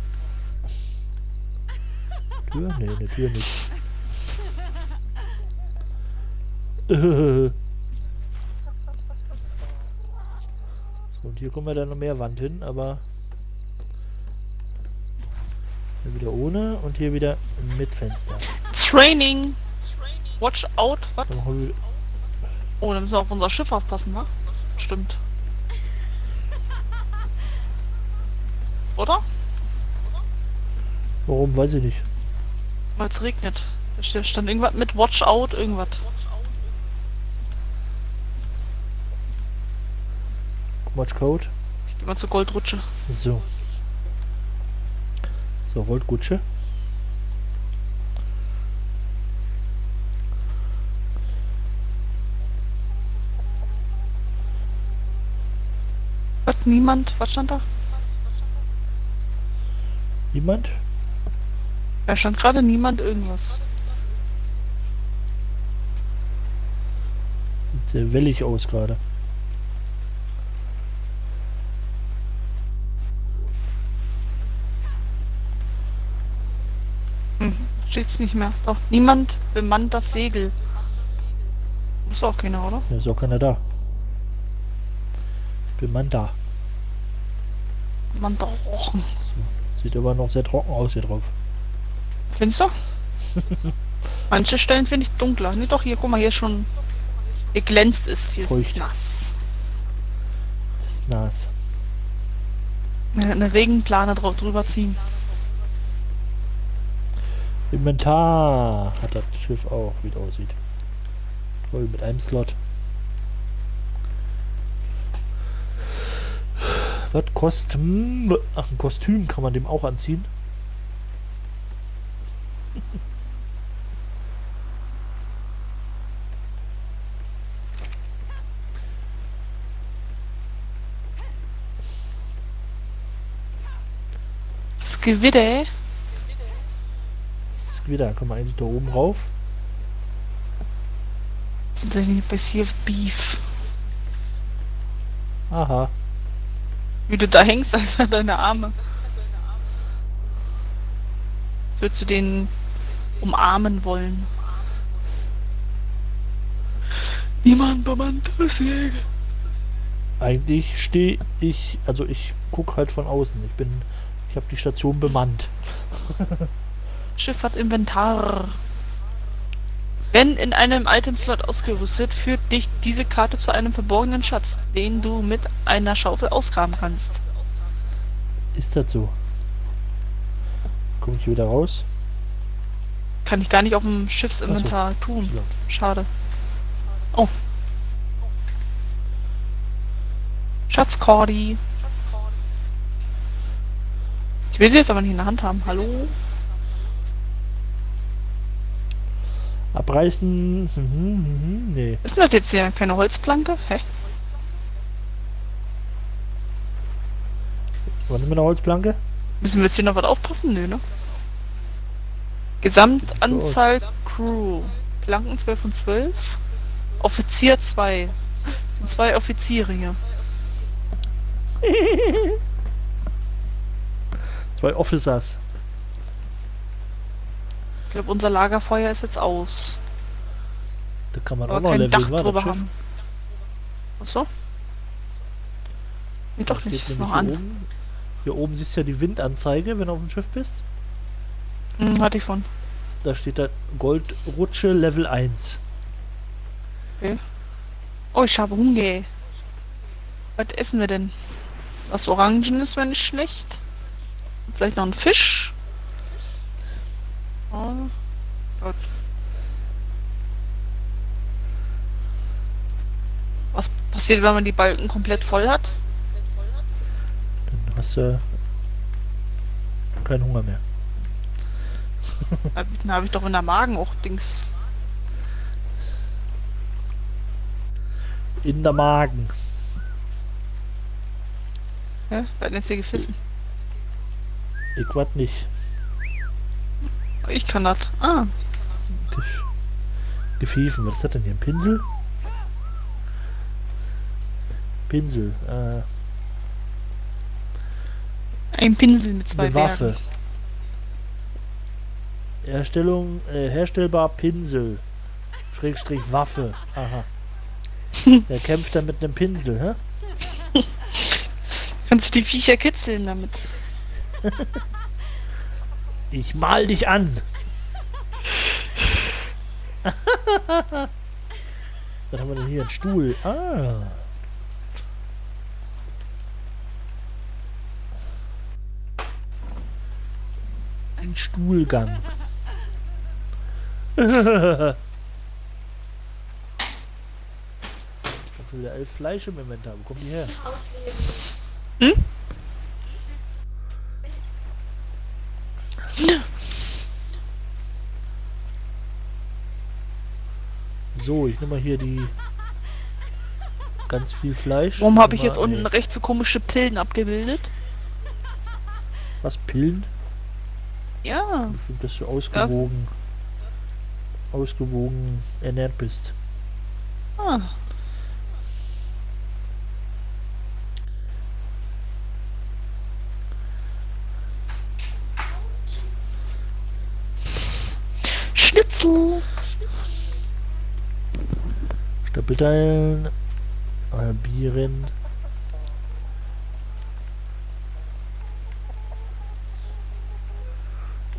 Tür? Nee, eine Tür nicht. und hier kommen wir dann noch mehr Wand hin, aber hier wieder ohne und hier wieder mit Fenster. Training. Watch out. Was? Oh, dann müssen wir auf unser Schiff aufpassen, wa? Stimmt. Oder? warum, weiß ich nicht. Weil es regnet. Da stand irgendwas mit Watch out, irgendwas. Watch Code. Ich geh mal zur Goldrutsche. So. So, Goldgutsche. Was? Niemand? Was stand da? Niemand? Da stand gerade niemand irgendwas. Sieht sehr wellig aus gerade. Hm, steht's nicht mehr. Doch, niemand bemannt das Segel. Ist auch keiner, oder? Da ist auch keiner da. Man da. Man da rochen. Sieht aber noch sehr trocken aus hier drauf. Findest du? Manche Stellen finde ich dunkler. Nee, doch, hier, guck mal, hier ist schon... Hier glänzt es, hier ist es Feucht. nass. Ist nass. Eine, eine Regenplane drauf drüber ziehen. Inventar hat das Schiff auch, wie es aussieht. Toll, mit einem Slot. Was kostet... Ach, ein Kostüm kann man dem auch anziehen. Das Gewitter. Ist wieder, kann man eigentlich da oben rauf. Sind wir hier bei Sea of Beef. Aha. Wie du da hängst, als wären deine Arme. Als Würdest du den umarmen wollen? Niemand bemannt das Segel. Eigentlich stehe ich, also ich gucke halt von außen. Ich bin, ich habe die Station bemannt. Schiff hat Inventar. Wenn in einem Item-Slot ausgerüstet, führt dich diese Karte zu einem verborgenen Schatz, den du mit einer Schaufel ausgraben kannst. Ist das so? Komme ich wieder raus? Kann ich gar nicht auf dem Schiffsinventar tun. Ja. Schade. Oh. Schatzkordi. Ich will sie jetzt aber nicht in der Hand haben. Hallo? Abreißen. Mhm, mhm, nee. Ist das jetzt hier keine Holzplanke? Hä? Was ist mit einer Holzplanke? Müssen wir jetzt hier noch was aufpassen? Nö, ne? Gesamtanzahl Crew. Planken 12 von 12. Offizier 2. Sind zwei Offiziere hier. Zwei Officers. Ich glaube, unser Lagerfeuer ist jetzt aus. Da kann man auch Aber noch kein leveln, Dach drüber haben. Achso? Nee, doch nicht. Ist noch hier an. Oben, hier oben siehst du ja die Windanzeige, wenn du auf dem Schiff bist. Hm, hatte ich von. Da steht da Goldrutsche Level 1. Oh, ich habe Hunger. Was essen wir denn? Was Orangen ist, wäre nicht schlecht. Vielleicht noch ein Fisch. Oh, Gott. Was passiert, wenn man die Balken komplett voll hat? Dann hast du keinen Hunger mehr. Dann habe ich doch in der Magen auch Dings. In der Magen. Ja, wer hat denn jetzt hier gefissen? Ich wat nicht. Ich kann das. Ah, Gef Gefiefen. Was ist das denn hier? Ein Pinsel? Pinsel. Äh, ein Pinsel mit zwei eine Waffe. Bergen. Herstellung, äh, herstellbar Pinsel. Schrägstrich Waffe. Aha. Der kämpft dann mit einem Pinsel, hä? Kannst die Viecher kitzeln damit. Ich mal dich an. Was haben wir denn hier? Ein Stuhl. Ah. Ein Stuhlgang. Ich hab schon wieder elf Fleisch im Inventar. Wo kommen die her? Hm? So, ich nehme mal hier die ganz viel Fleisch. Warum habe ich jetzt unten rechts so komische Pillen abgebildet? Was Pillen? Ja. Bestimmt, dass du ausgewogen, ausgewogen ernährt bist. Ah. Schnitzel. Stapelteilen, halbieren.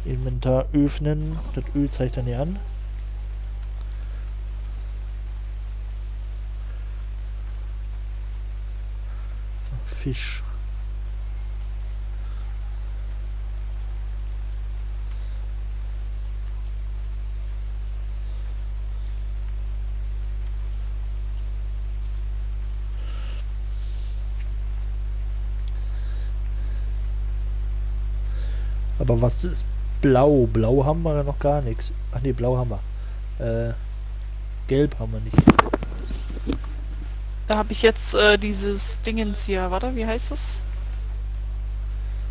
Inventar öffnen. Das Öl zeigt dann hier an. Fisch. Aber was ist blau? Blau haben wir ja noch gar nichts. Ach nee, blau haben wir. Äh, gelb haben wir nicht. Da habe ich jetzt äh, dieses Dingens hier. Warte, wie heißt es?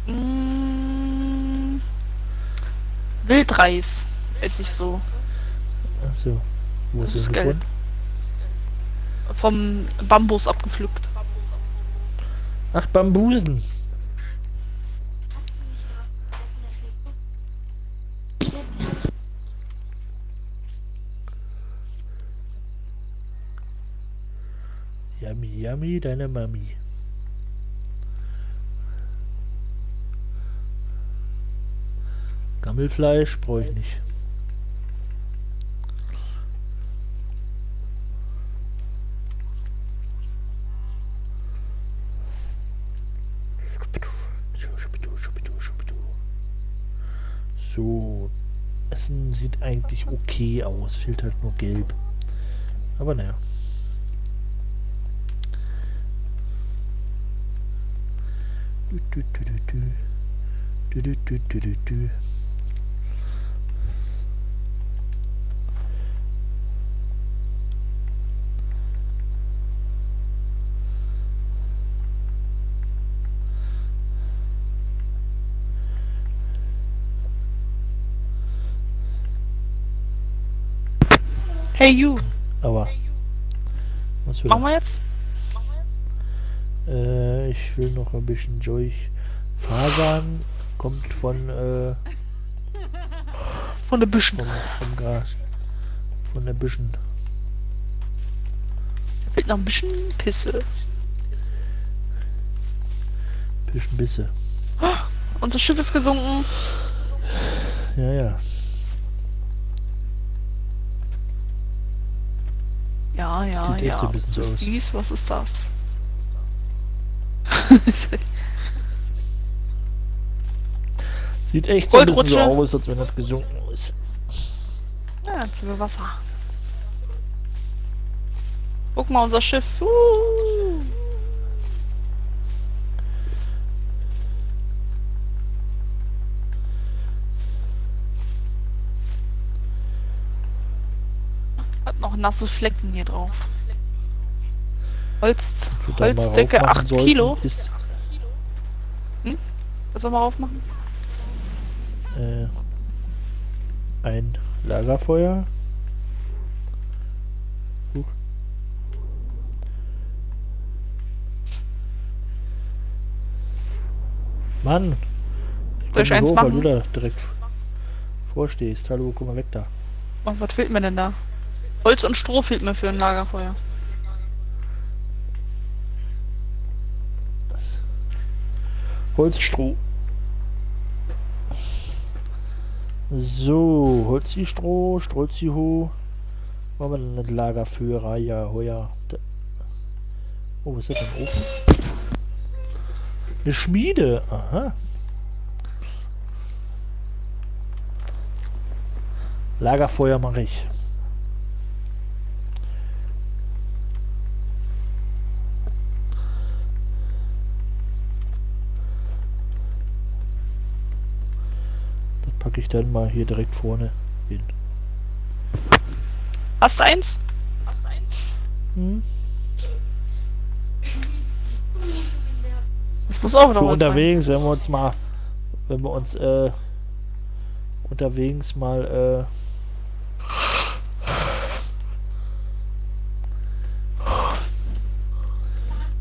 Mm, Wildreis. Esse ich so. Achso. Wo Das ist gelb. Vom Bambus abgepflückt. Ach, Bambusen. Yummy, yummy, deine Mami. Gammelfleisch brauche ich nicht. So, Essen sieht eigentlich okay aus, fehlt halt nur gelb. Aber naja. Du, du, du, du, du. Du, du, du, du, du, du. Hey you, Aber. Was will machen wir jetzt? Äh, ich will noch ein bisschen durch. Fasern kommt von, äh, Von den Büschen. vom, vom Gas. Von der Büschen. Da fehlt noch ein bisschen Pisse. Bisschen Bisse. Unser Schiff ist gesunken. Ja, ja. Ja, ja, ja. Was ist dies? Was ist das? Sieht echt so ein bisschen so aus, als wenn das gesunken ist. ja, jetzt sind wir Wasser. Guck mal, unser Schiff. Uh. Hat noch nasse Flecken hier drauf. Holz, Holzdecke raufmachen 8 sollten, Kilo. Ist, Was soll man aufmachen? äh, ein Lagerfeuer. Huch. Mann! Soll ich eins hoch, weil machen? du da direkt vorstehst. Hallo, guck mal weg da. Oh, was fehlt mir denn da? Holz und Stroh fehlt mir für ein Lagerfeuer. Holzstroh. So, Holzstroh, Strolziho. Machen wir dann das Lagerführer, ja, heuer. Da- Oh, was ist das denn Ofen? Eine Schmiede, aha. Lagerfeuer mache ich. Packe ich dann mal hier direkt vorne hin. Hast du eins? Hm? Das muss auch Für noch sein. unterwegs, wenn wir uns mal, wenn wir uns äh, unterwegs mal äh,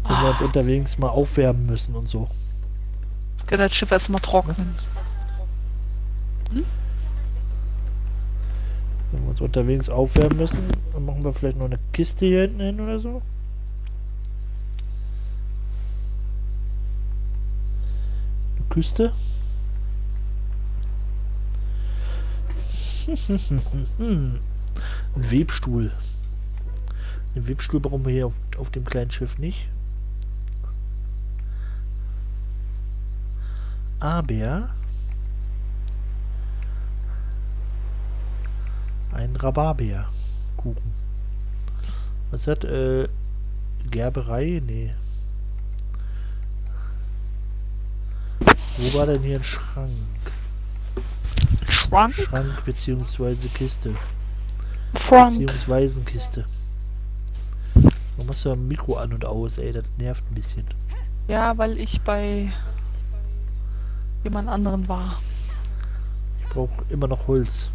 wenn wir uns unterwegs mal aufwärmen müssen und so. Jetzt kann das Schiff erstmal trocknen. Wenn uns unterwegs aufwärmen müssen, dann machen wir vielleicht noch eine Kiste hier hinten hin oder so. Eine Küste. Ein Webstuhl. Den Webstuhl brauchen wir hier auf, auf dem kleinen Schiff nicht. Aber ein Rhabarberkuchen. Was hat äh, Gerberei? Nee. Wo war denn hier ein Schrank? Schrank? Schrank beziehungsweise Kiste. Frank. Beziehungsweise Kiste. Warum hast du ein Mikro an und aus, ey? Das nervt ein bisschen. Ja, weil ich bei jemand anderen war. Ich brauche immer noch Holz.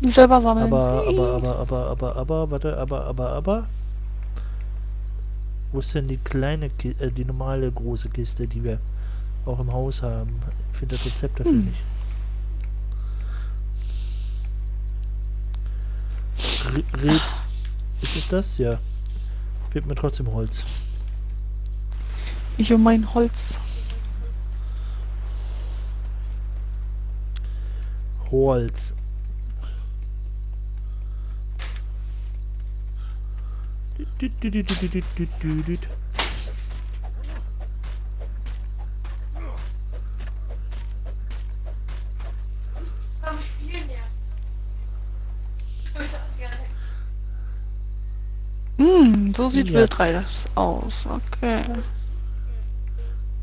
Die selber sammeln. Aber, aber, aber, aber, aber, aber, warte, aber, aber, aber. Wo ist denn die kleine, äh, die normale große Kiste, die wir auch im Haus haben? Ich finde das Rezept dafür Hm. nicht. Re- Red, ist es das? Ja. Fehlt mir trotzdem Holz. Ich um mein Holz. Holz. Komm, spielen ja. Hm, so sieht. Wild 3 das aus. Okay.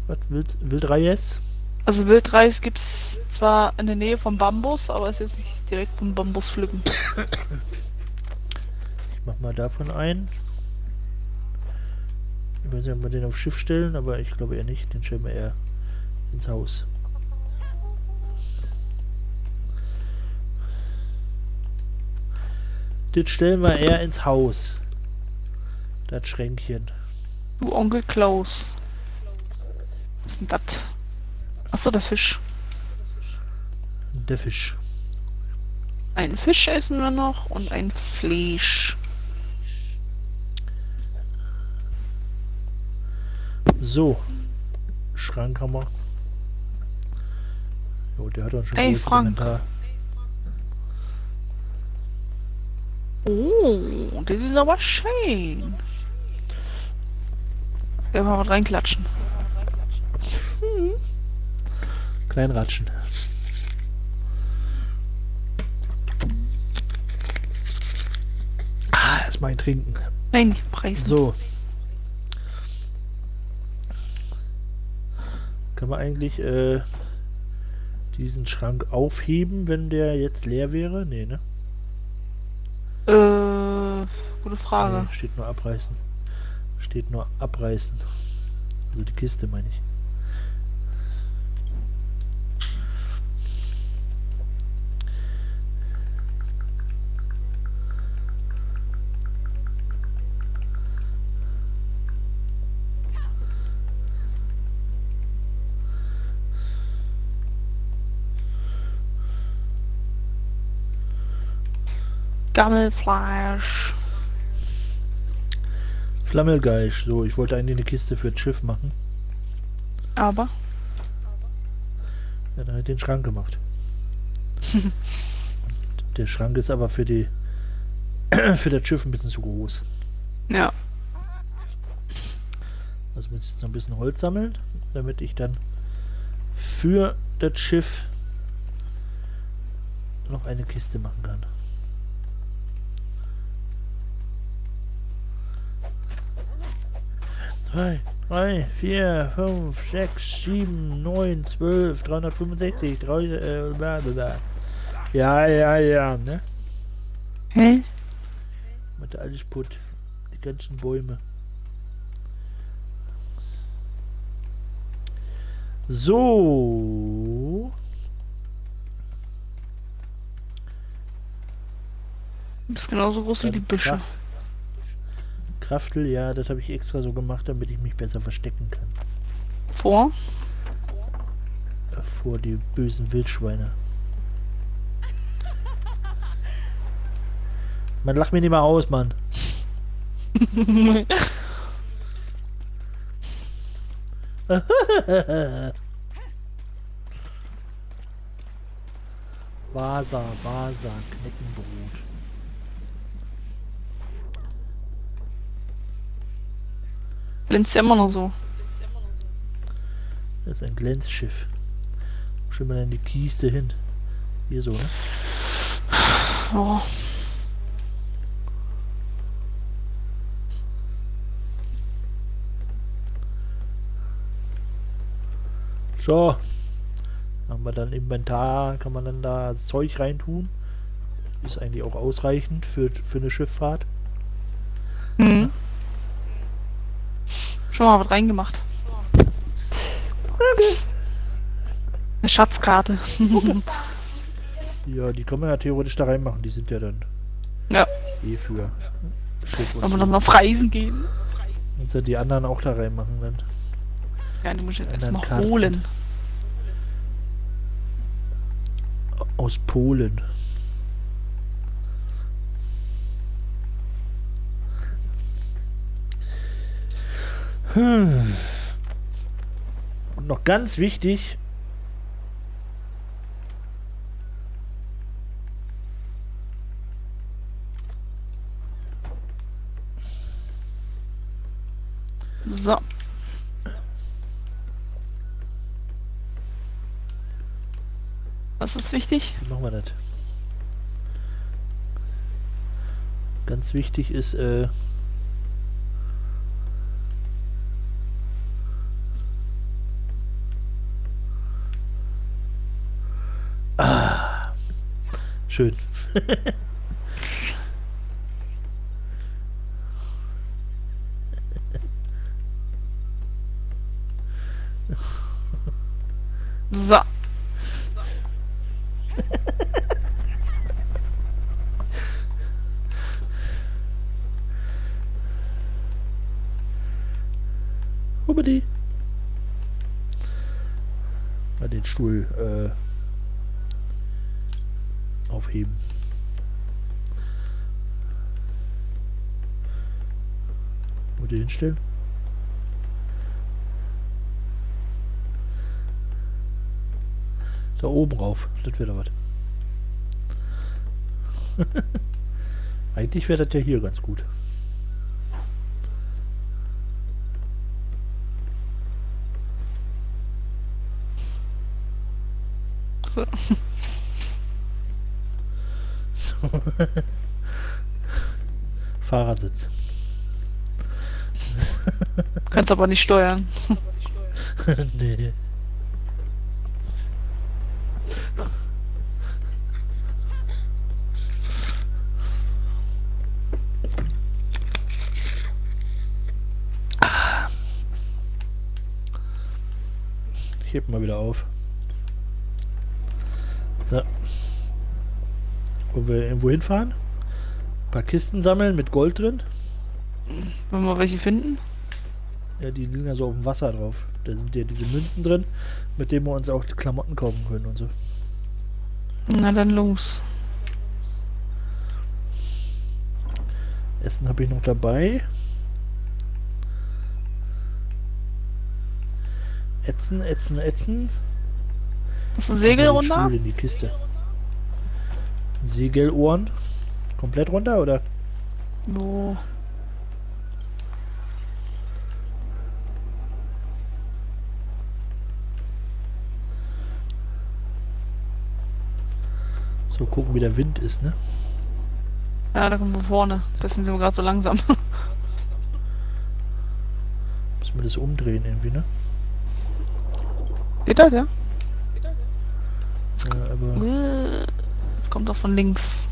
Was Wild, Wildreis? Also Wildreis gibt's zwar in der Nähe vom Bambus, aber ist jetzt nicht direkt vom Bambus pflücken. Ich mach mal davon ein. Ich weiß nicht, ob wir den aufs Schiff stellen, aber ich glaube eher nicht. Den stellen wir eher ins Haus. Das stellen wir eher ins Haus. Das Schränkchen. Du Onkel Klaus. Was ist denn das? Achso, der Fisch. Der Fisch. Ein Fisch essen wir noch und ein Fleisch. So. Schrank haben wir. Jo, der hat doch schon Ey, großes Frank. Inventar. Oh, das ist aber schön. Wir mal was reinklatschen. Kleinratschen. Ah, erstmal ein Trinken. Nein, preisen. So. Können wir eigentlich äh, diesen Schrank aufheben, wenn der jetzt leer wäre? Nee, ne? Äh, gute Frage. Nee, steht nur abreißen. Steht nur abreißen. Also die Kiste meine ich. Gammelfleisch. Flammelgeisch. So, ich wollte eigentlich eine Kiste für das Schiff machen. Aber. Ja, dann hat den Schrank gemacht. Der Schrank ist aber für die für das Schiff ein bisschen zu groß. Ja. Also muss ich jetzt noch ein bisschen Holz sammeln, damit ich dann für das Schiff noch eine Kiste machen kann. Drei, drei, vier, fünf, sechs, sieben, neun, zwölf, 365, drei, äh, bla, bla, bla. Ja, ja, ja, ne? Hä? Macht alles putt. Die ganzen Bäume. So. Du bist genauso groß wie die Büsche. Kraft, Kraftel, ja, das habe ich extra so gemacht, damit ich mich besser verstecken kann. Vor? Äh, Vor die bösen Wildschweine. Man lach mir nicht mal aus, Mann. Vasa, Vasa, Kneckenbrot. Glänzt ja immer noch so. Das ist ein Glänzschiff. Wo stellen wir denn die Kiste hin? Hier so, ne? Oh. So. Haben wir dann Inventar, kann man dann da Zeug reintun. Ist eigentlich auch ausreichend für, für eine Schifffahrt. Hm. Schon mal was reingemacht. Eine Schatzkarte. Ja, die kann man ja theoretisch da reinmachen. Die sind ja dann ja. eh für wir so. dann auf Reisen gehen? Und ja die anderen auch da reinmachen dann. Ja, die muss ich jetzt erstmal holen. Aus Polen. Hm. Und noch ganz wichtig. So. Was ist wichtig? Wie machen wir das? Ganz wichtig ist, äh, schön. So. Hubbidi. Den Stuhl äh, aufheben. Oder hinstellen? Da oben rauf. Das wäre doch was. Eigentlich wäre das ja hier ganz gut. Fahrersitz. Kannst aber nicht steuern. nee. Ah. Ich heb mal wieder auf. So. Wollen wir irgendwo hinfahren? Ein paar Kisten sammeln mit Gold drin. Wenn wir welche finden. Ja, die liegen ja so auf dem Wasser drauf. Da sind ja diese Münzen drin, mit denen wir uns auch Klamotten kaufen können und so. Na dann los. Essen habe ich noch dabei. Ätzen, ätzen, ätzen. Ist ein Segel runter? In die Kiste. Segelohren. Komplett runter oder? No. So gucken, wie der Wind ist, ne? Ja, da kommen wir vorne. Deswegen sind wir gerade so langsam. Müssen wir das umdrehen irgendwie, ne? Geht das, ja? Ja, aber Äh, kommt doch von links.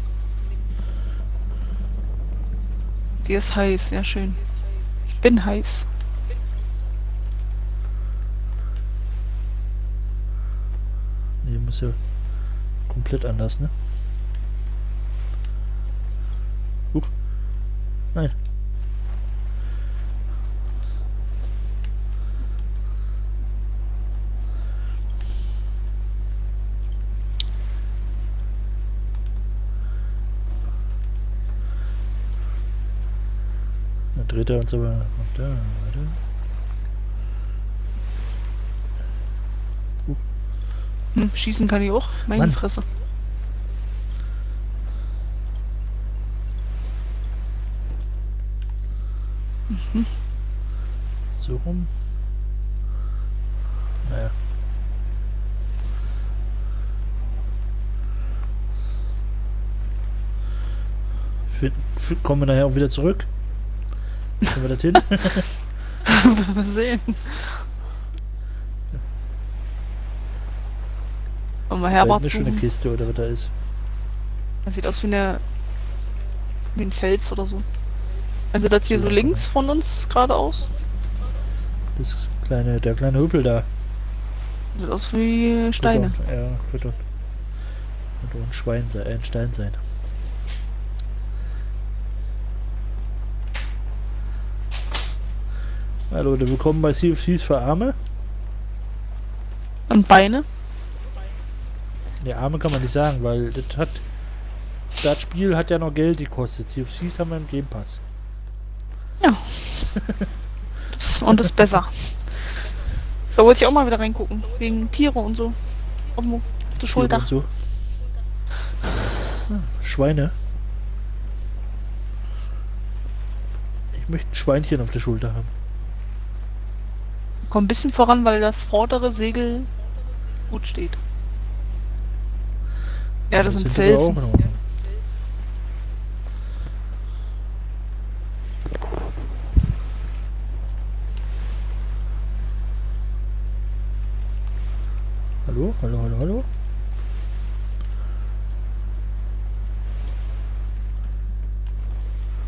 Die ist heiß, ja schön. Ich bin heiß. Nee, muss ja komplett anders, ne? Er aber noch da, warte. Hm, schießen kann ich auch. Meine Mann. Fresse. So rum. Naja. Find- find- Kommen wir nachher auch wieder zurück? Können wir das hin? Mal sehen. Und mal Da Herbert hinten ist schon eine. Kiste oder was da ist. Das sieht aus wie eine wie ein Fels oder so. Also das hier so links von uns geradeaus. Das kleine, der kleine Hüppel da. Sieht aus wie Steine. Auch- Ja, könnte, könnte auch ein Schwein sein, ein Stein sein. Ja, Leute, willkommen bei Thieves für Arme. Und Beine. Die Arme kann man nicht sagen, weil das hat. Das Spiel hat ja noch Geld gekostet. Thieves haben wir im Game Pass. Das, und ist besser. Da wollte ich auch mal wieder reingucken. Wegen Tiere und so. Auf der Schulter. So. Ah, Schweine. Ich möchte ein Schweinchen auf der Schulter haben. Komm ein bisschen voran, weil das vordere Segel gut steht. Ja, das sind sind Felsen. Hallo, hallo, hallo, hallo.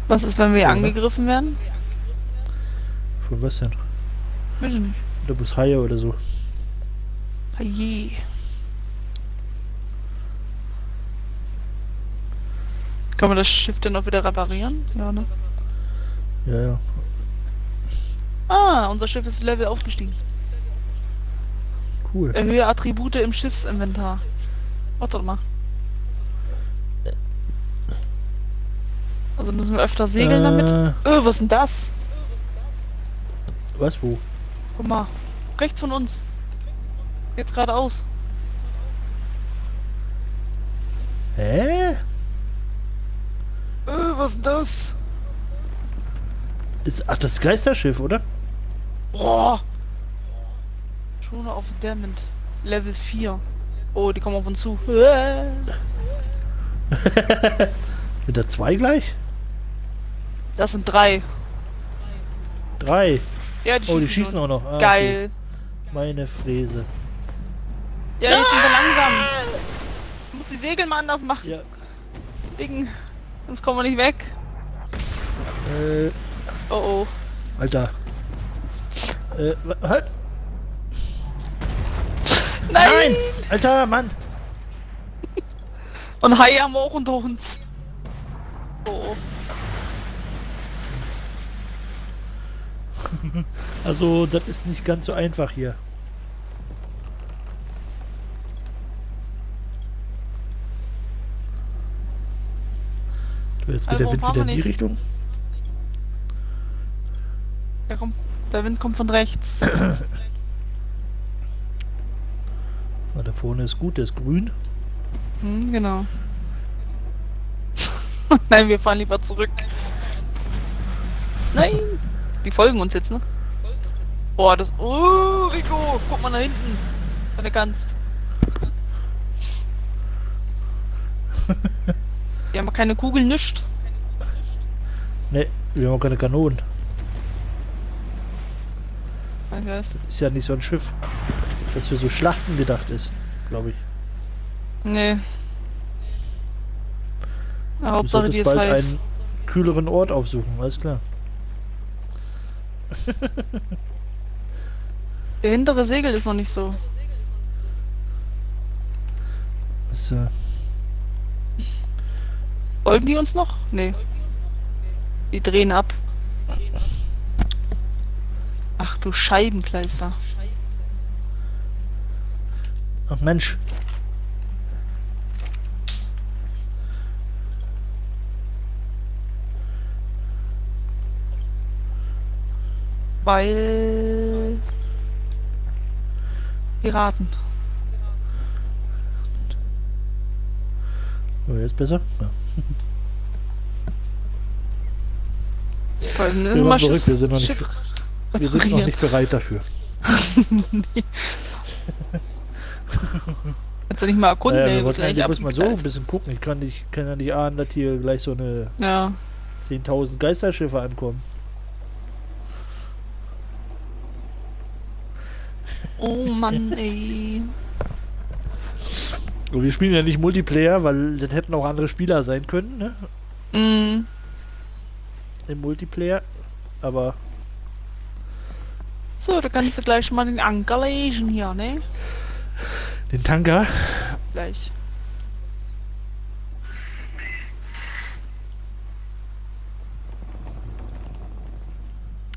Was ist, wenn wir angegriffen werden? Von was denn? Weiß ich nicht. Du bist Haie oder so. Je. Kann man das Schiff denn auch wieder reparieren? Ja, ne? Ja, ja. Ah, unser Schiff ist Level aufgestiegen. Cool. Erhöhe Attribute im Schiffsinventar. Warte mal. Also müssen wir öfter segeln damit. Äh, Öh, was ist denn das? was, wo? Guck mal. Rechts von uns. Jetzt geradeaus. Hä? Öh, was ist denn das? Ist, ach, das Geisterschiff, oder? Boah. Schoner auf Diamond. Level 4. Oh, die kommen auf uns zu. Äh. Sind da zwei gleich? Das sind drei. Drei. Ja, die schießen, Oh, die schießen auch noch. Ah, okay. Geil. Meine Fräse. Ja, jetzt sind wir langsam. Du musst die Segel mal anders machen. Ja. Ding. Sonst kommen wir nicht weg. Äh, Oh oh. Alter. Äh, halt! Nein! Alter, Mann! Und Hai haben wir auch unter uns. Oh, Also, das ist nicht ganz so einfach hier. Jetzt geht Also, der Wind wieder in die nicht? Richtung. Ja, komm. Der Wind kommt von rechts. Ah, da vorne ist gut, der ist grün. Hm, genau. Nein, wir fahren lieber zurück. Nein! Die folgen uns jetzt, ne? Boah, das. Oh, Rico! Guck mal nach hinten. Du kannst. Wir haben keine Kugel, nischt. Ne, wir haben auch keine Kanonen. Ist ja nicht so ein Schiff, das für so Schlachten gedacht ist, glaube ich. Nee. Ja, Du Hauptsache solltest die ist bald heiß. einen kühleren Ort aufsuchen, alles klar. Der hintere Segel ist noch nicht so. So. Folgen die uns noch? Nee. Die drehen ab. Ach du Scheibenkleister. Ach Mensch. Weil... Piraten. Oh, jetzt besser? Ja. Vor allem Wir immer waren verrückt, Schiff- wir sind noch nicht, wir sind noch nicht bereit dafür. Kannst du nicht mal erkunden, Naja, ey, wir gleich bloß mal so ein bisschen gucken. Ich kann, nicht, kann ja nicht ahnen, dass hier gleich so eine Ja. 10.000 Geisterschiffe ankommen. Oh Mann, ey. Und wir spielen ja nicht Multiplayer, weil das hätten auch andere Spieler sein können, ne? Mm. Im Multiplayer. Aber So, da kannst du gleich mal den Anker lesen hier, ne? den Tanker, Gleich.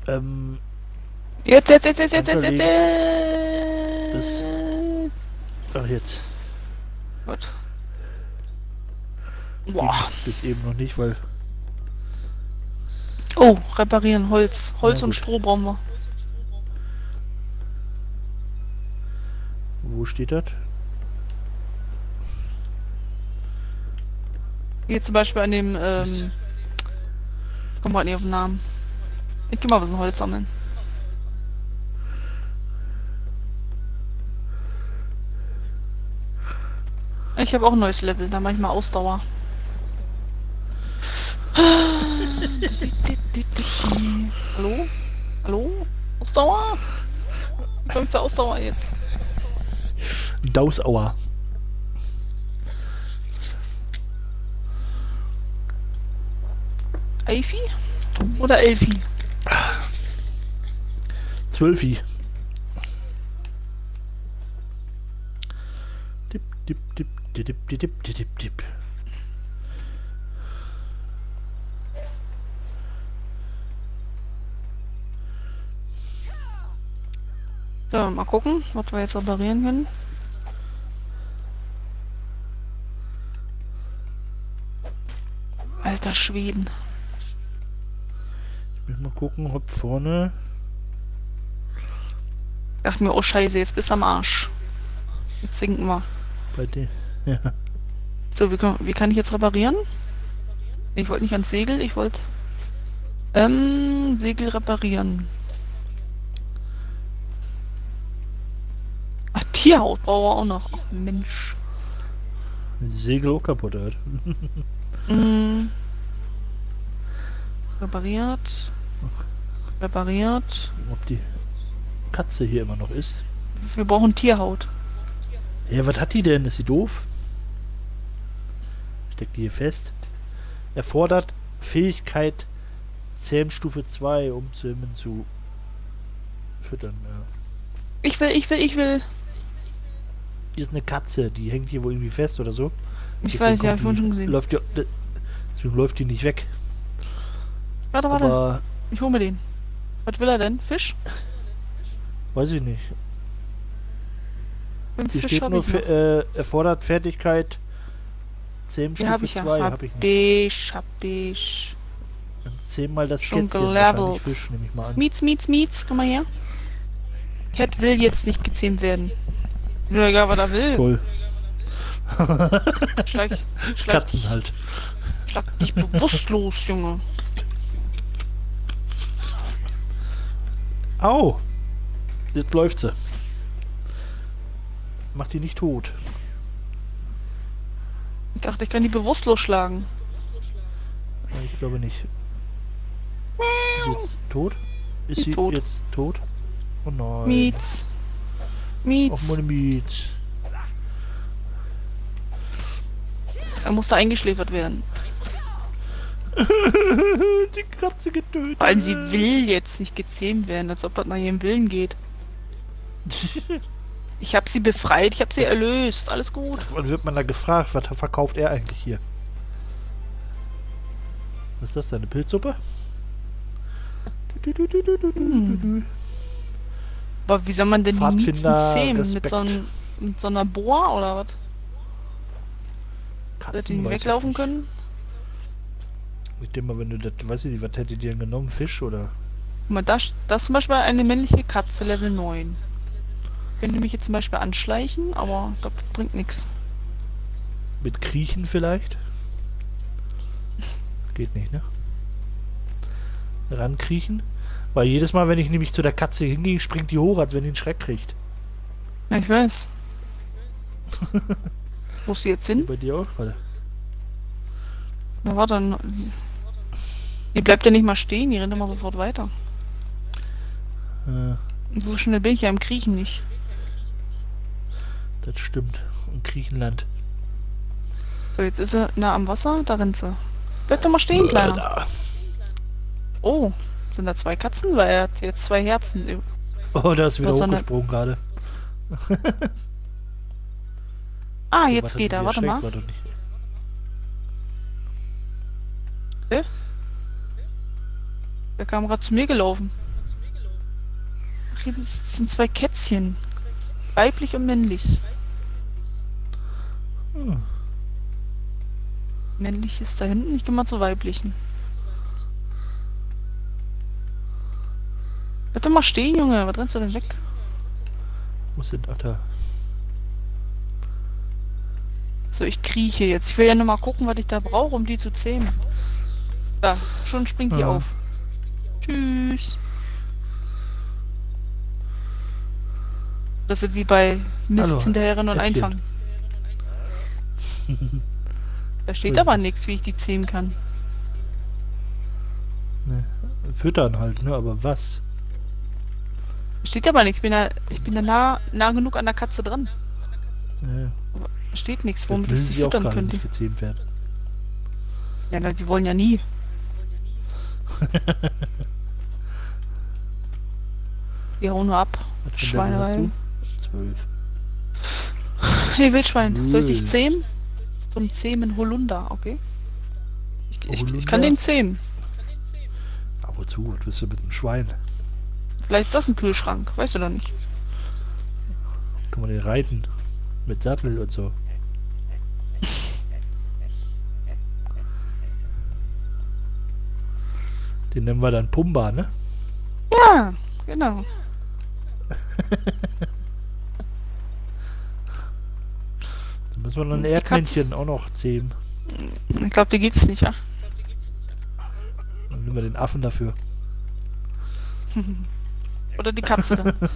ähm, Jetzt, jetzt, jetzt, jetzt, jetzt, jetzt, jetzt, Anker jetzt. ach jetzt. Gut. Boah. Bis eben noch nicht, weil Oh, reparieren, Holz. Holz Na und. Stroh brauchen wir. wo steht das? Hier zum Beispiel an dem, ähm... Komm mal nicht auf den Namen. Ich geh mal was ein Holz sammeln. Ich habe auch ein neues Level, da mach ich mal Ausdauer. Hallo? Hallo? Ausdauer? Wie komm ich zur Ausdauer jetzt? Dausauer. Eifi? Oder Elfi? Zwölfi. Dip, dip, dip, dip, dip, dip, dip. So, mal gucken, was wir jetzt reparieren können. Alter Schweden. Ich will mal gucken, ob vorne. Dachte mir, oh Scheiße, jetzt bist du am Arsch. Jetzt sinken wir. Bei den. Ja. So, wie kann, wie kann ich jetzt reparieren? Ich wollte nicht ans Segel, ich wollte... Ähm, Segel reparieren. Ach, Tierhaut brauchen wir auch noch. Ach, Mensch. Segel auch kaputt hat. Mm. Repariert. Repariert. Ob die Katze hier immer noch ist. Wir brauchen Tierhaut. Ja, was hat die denn? Ist sie doof? Steckt die hier fest? Erfordert Fähigkeit Zähmstufe 2, um Zähmen zu füttern. Ja. Ich will, ich will, ich will. Hier ist eine Katze, die hängt hier wohl irgendwie fest oder so. Ich Deswegen weiß, ja, hab ich schon gesehen. Läuft die, deswegen läuft die nicht weg. Warte, warte. Aber Ich hol mir den. Was will er denn? Fisch? weiß ich nicht. Hier Fisch steht nur äh, erfordert Fertigkeit Ja, hab Zähmstufe ich ja. 2. Hab Hab ich ich, hab ich. Dann zehnmal das Schon Kätzchen. gelevelt. Fisch, nehme ich mal an. Miets, Miets, Miets, komm mal her. Cat will jetzt nicht gezähmt werden. Ja, egal, was er will. Toll. Schlag, schlag, Katzen halt. schlag dich bewusstlos, Junge. Au! Jetzt läuft sie. Mach die nicht tot. Ich dachte, ich kann die bewusstlos schlagen. Ich glaube nicht. Ist sie jetzt tot? Ist Ist sie tot. jetzt tot? Oh nein. Miets. Auf Miets. meine Miet. Er musste eingeschläfert werden. die Katze getötet. Vor allem, sie will jetzt nicht gezähmt werden, als ob das nach ihrem Willen geht. Ich habe sie befreit, ich habe sie erlöst. Alles gut. Und wird man da gefragt, was verkauft er eigentlich hier? Was ist das, eine Pilzsuppe? Du. Aber wie soll man denn die Miezen zähmen? Mit so, ein, mit so einer Bohr oder was? Dass die weglaufen können? Ich denke mal, wenn du das, weiß ich nicht, was hätte die denn genommen? Fisch oder? Guck mal, das, das ist zum Beispiel eine männliche Katze, Level 9. Könnte mich jetzt zum Beispiel anschleichen, aber ich glaube, das bringt nichts. Mit Kriechen vielleicht? Geht nicht, ne? Rankriechen? Weil jedes Mal, wenn ich nämlich zu der Katze hingehe, springt die hoch, als wenn die einen Schreck kriegt. Ja, ich weiß. Wo ist sie jetzt hin? Bei dir auch? Warte. Na, warte. dann- Die bleibt ja nicht mal stehen, die rennt immer sofort weiter. Äh, so schnell bin ich ja im Kriechen nicht. Das stimmt. In Griechenland. So, jetzt ist sie nah am Wasser, da rennt sie. Bleib doch mal stehen, Kleiner. Oh, sind da zwei Katzen? Weil er hat jetzt zwei Herzen. Oh, da ist wieder Was hochgesprungen gerade. Ah, jetzt geht er, warte mal. War doch nicht. Der kam gerade zu mir gelaufen. Ach, hier das sind zwei Kätzchen. Weiblich und männlich. Hm. Männlich ist da hinten, ich gehe mal zur weiblichen. Bitte mal stehen, Junge. Was rennst du denn weg? Wo sind da? So, ich krieche jetzt. Ich will ja nur mal gucken, was ich da brauche, um die zu zähmen. Da, schon springt die Ja. auf. Tschüss. Das ist wie bei Mist Hallo, hinterherrennen und Äffchen. einfangen. Da steht aber nichts, wie ich die zähmen kann. Füttern halt, ne? Aber was? Da steht aber nichts. Ich bin da, ich bin da nah, nah genug an der Katze dran. Ja, Da steht nichts, womit ich sie füttern könnte. Ja, na, die wollen ja nie. Die hauen nur ab. Schweinerei. Zwölf. Hey, Wildschwein, soll ich dich zähmen? So zähmen Holunder, okay? Ich, ich, ich Holunder? kann den zähmen. Aber wozu? Was willst du mit dem Schwein? Vielleicht ist das ein Kühlschrank, weißt du doch nicht. Kann man den reiten? Mit Sattel und so. Den nennen wir dann Pumba, ne? Ja, genau. Wir noch ein Erdmännchen auch noch zähmen. Ich glaube, die gibt's nicht, ja. Dann nehmen wir den Affen dafür. Oder die Katze dann.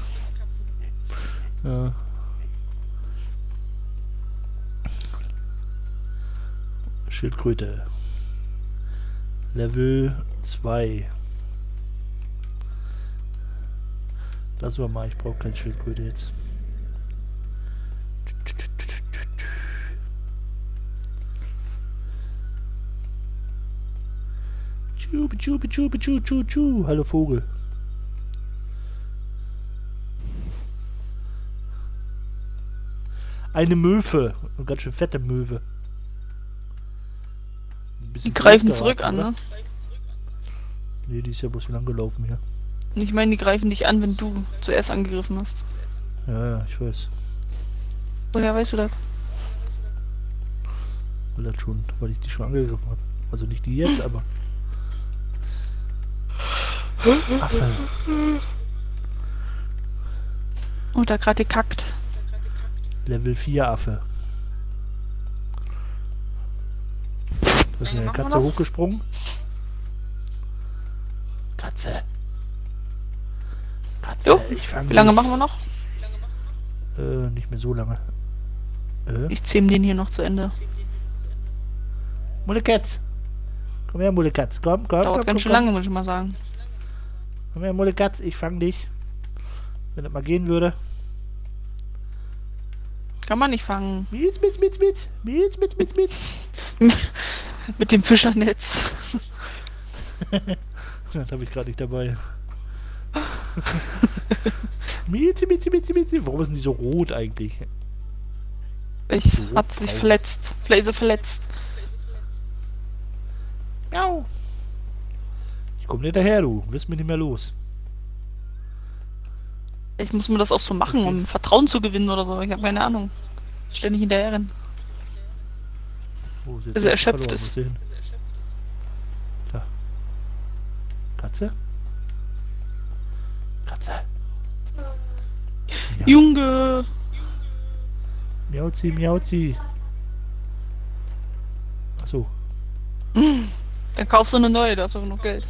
Ja. Schildkröte. Level 2. Das war mal, ich brauche keine Schildkröte jetzt. Tschu, tschu, tschu. Hallo Vogel. Eine Möwe. Eine ganz schön fette Möwe. Die greifen zurück an, oder? ne? Nee, die ist ja bloß lang gelaufen hier. Ich meine, die greifen dich an, wenn du zuerst angegriffen hast. Ja, ja, ich weiß. Woher weißt du das? Weil das schon, weil ich die schon angegriffen habe. Also nicht die jetzt, aber. Affe. Oh, da gerade gekackt. Level 4 Affe. Da ist eine Katze hochgesprungen. Katze. Katze, Jo, ich fange Wie lange machen wir noch? Äh, nicht mehr so lange. Äh, Ich zähm den hier noch zu Ende. Mullekatz. Komm her, Mullekatz. Komm, komm, Dauert komm, ganz komm, schön komm. lange, muss ich mal sagen. Komm her, Mullekatz, ich fang dich. Wenn das mal gehen würde. Kann man nicht fangen. Mietz, Mietz, Mietz, Mietz. Mietz, Mietz, Mietz, Mietz. Mit dem Fischernetz. Das habe ich gerade nicht dabei. Miezi, Miezi, Miezi, Miezi. Warum sind die so rot eigentlich? Ich So, hat sich verletzt. Vielleicht ist er verletzt. Miau. Komm nicht daher, du. Wirst mir nicht mehr los. Ich muss mir das auch so machen, um Vertrauen zu gewinnen oder so. Ich habe keine Ahnung. Ständig hinterher rennen. Wo Bis er erschöpft ist. Ist er hin? Da. Katze? Katze. Ja. Junge! Miauzi, miauzi. Achso. Dann kaufst du eine neue, da hast du genug Geld.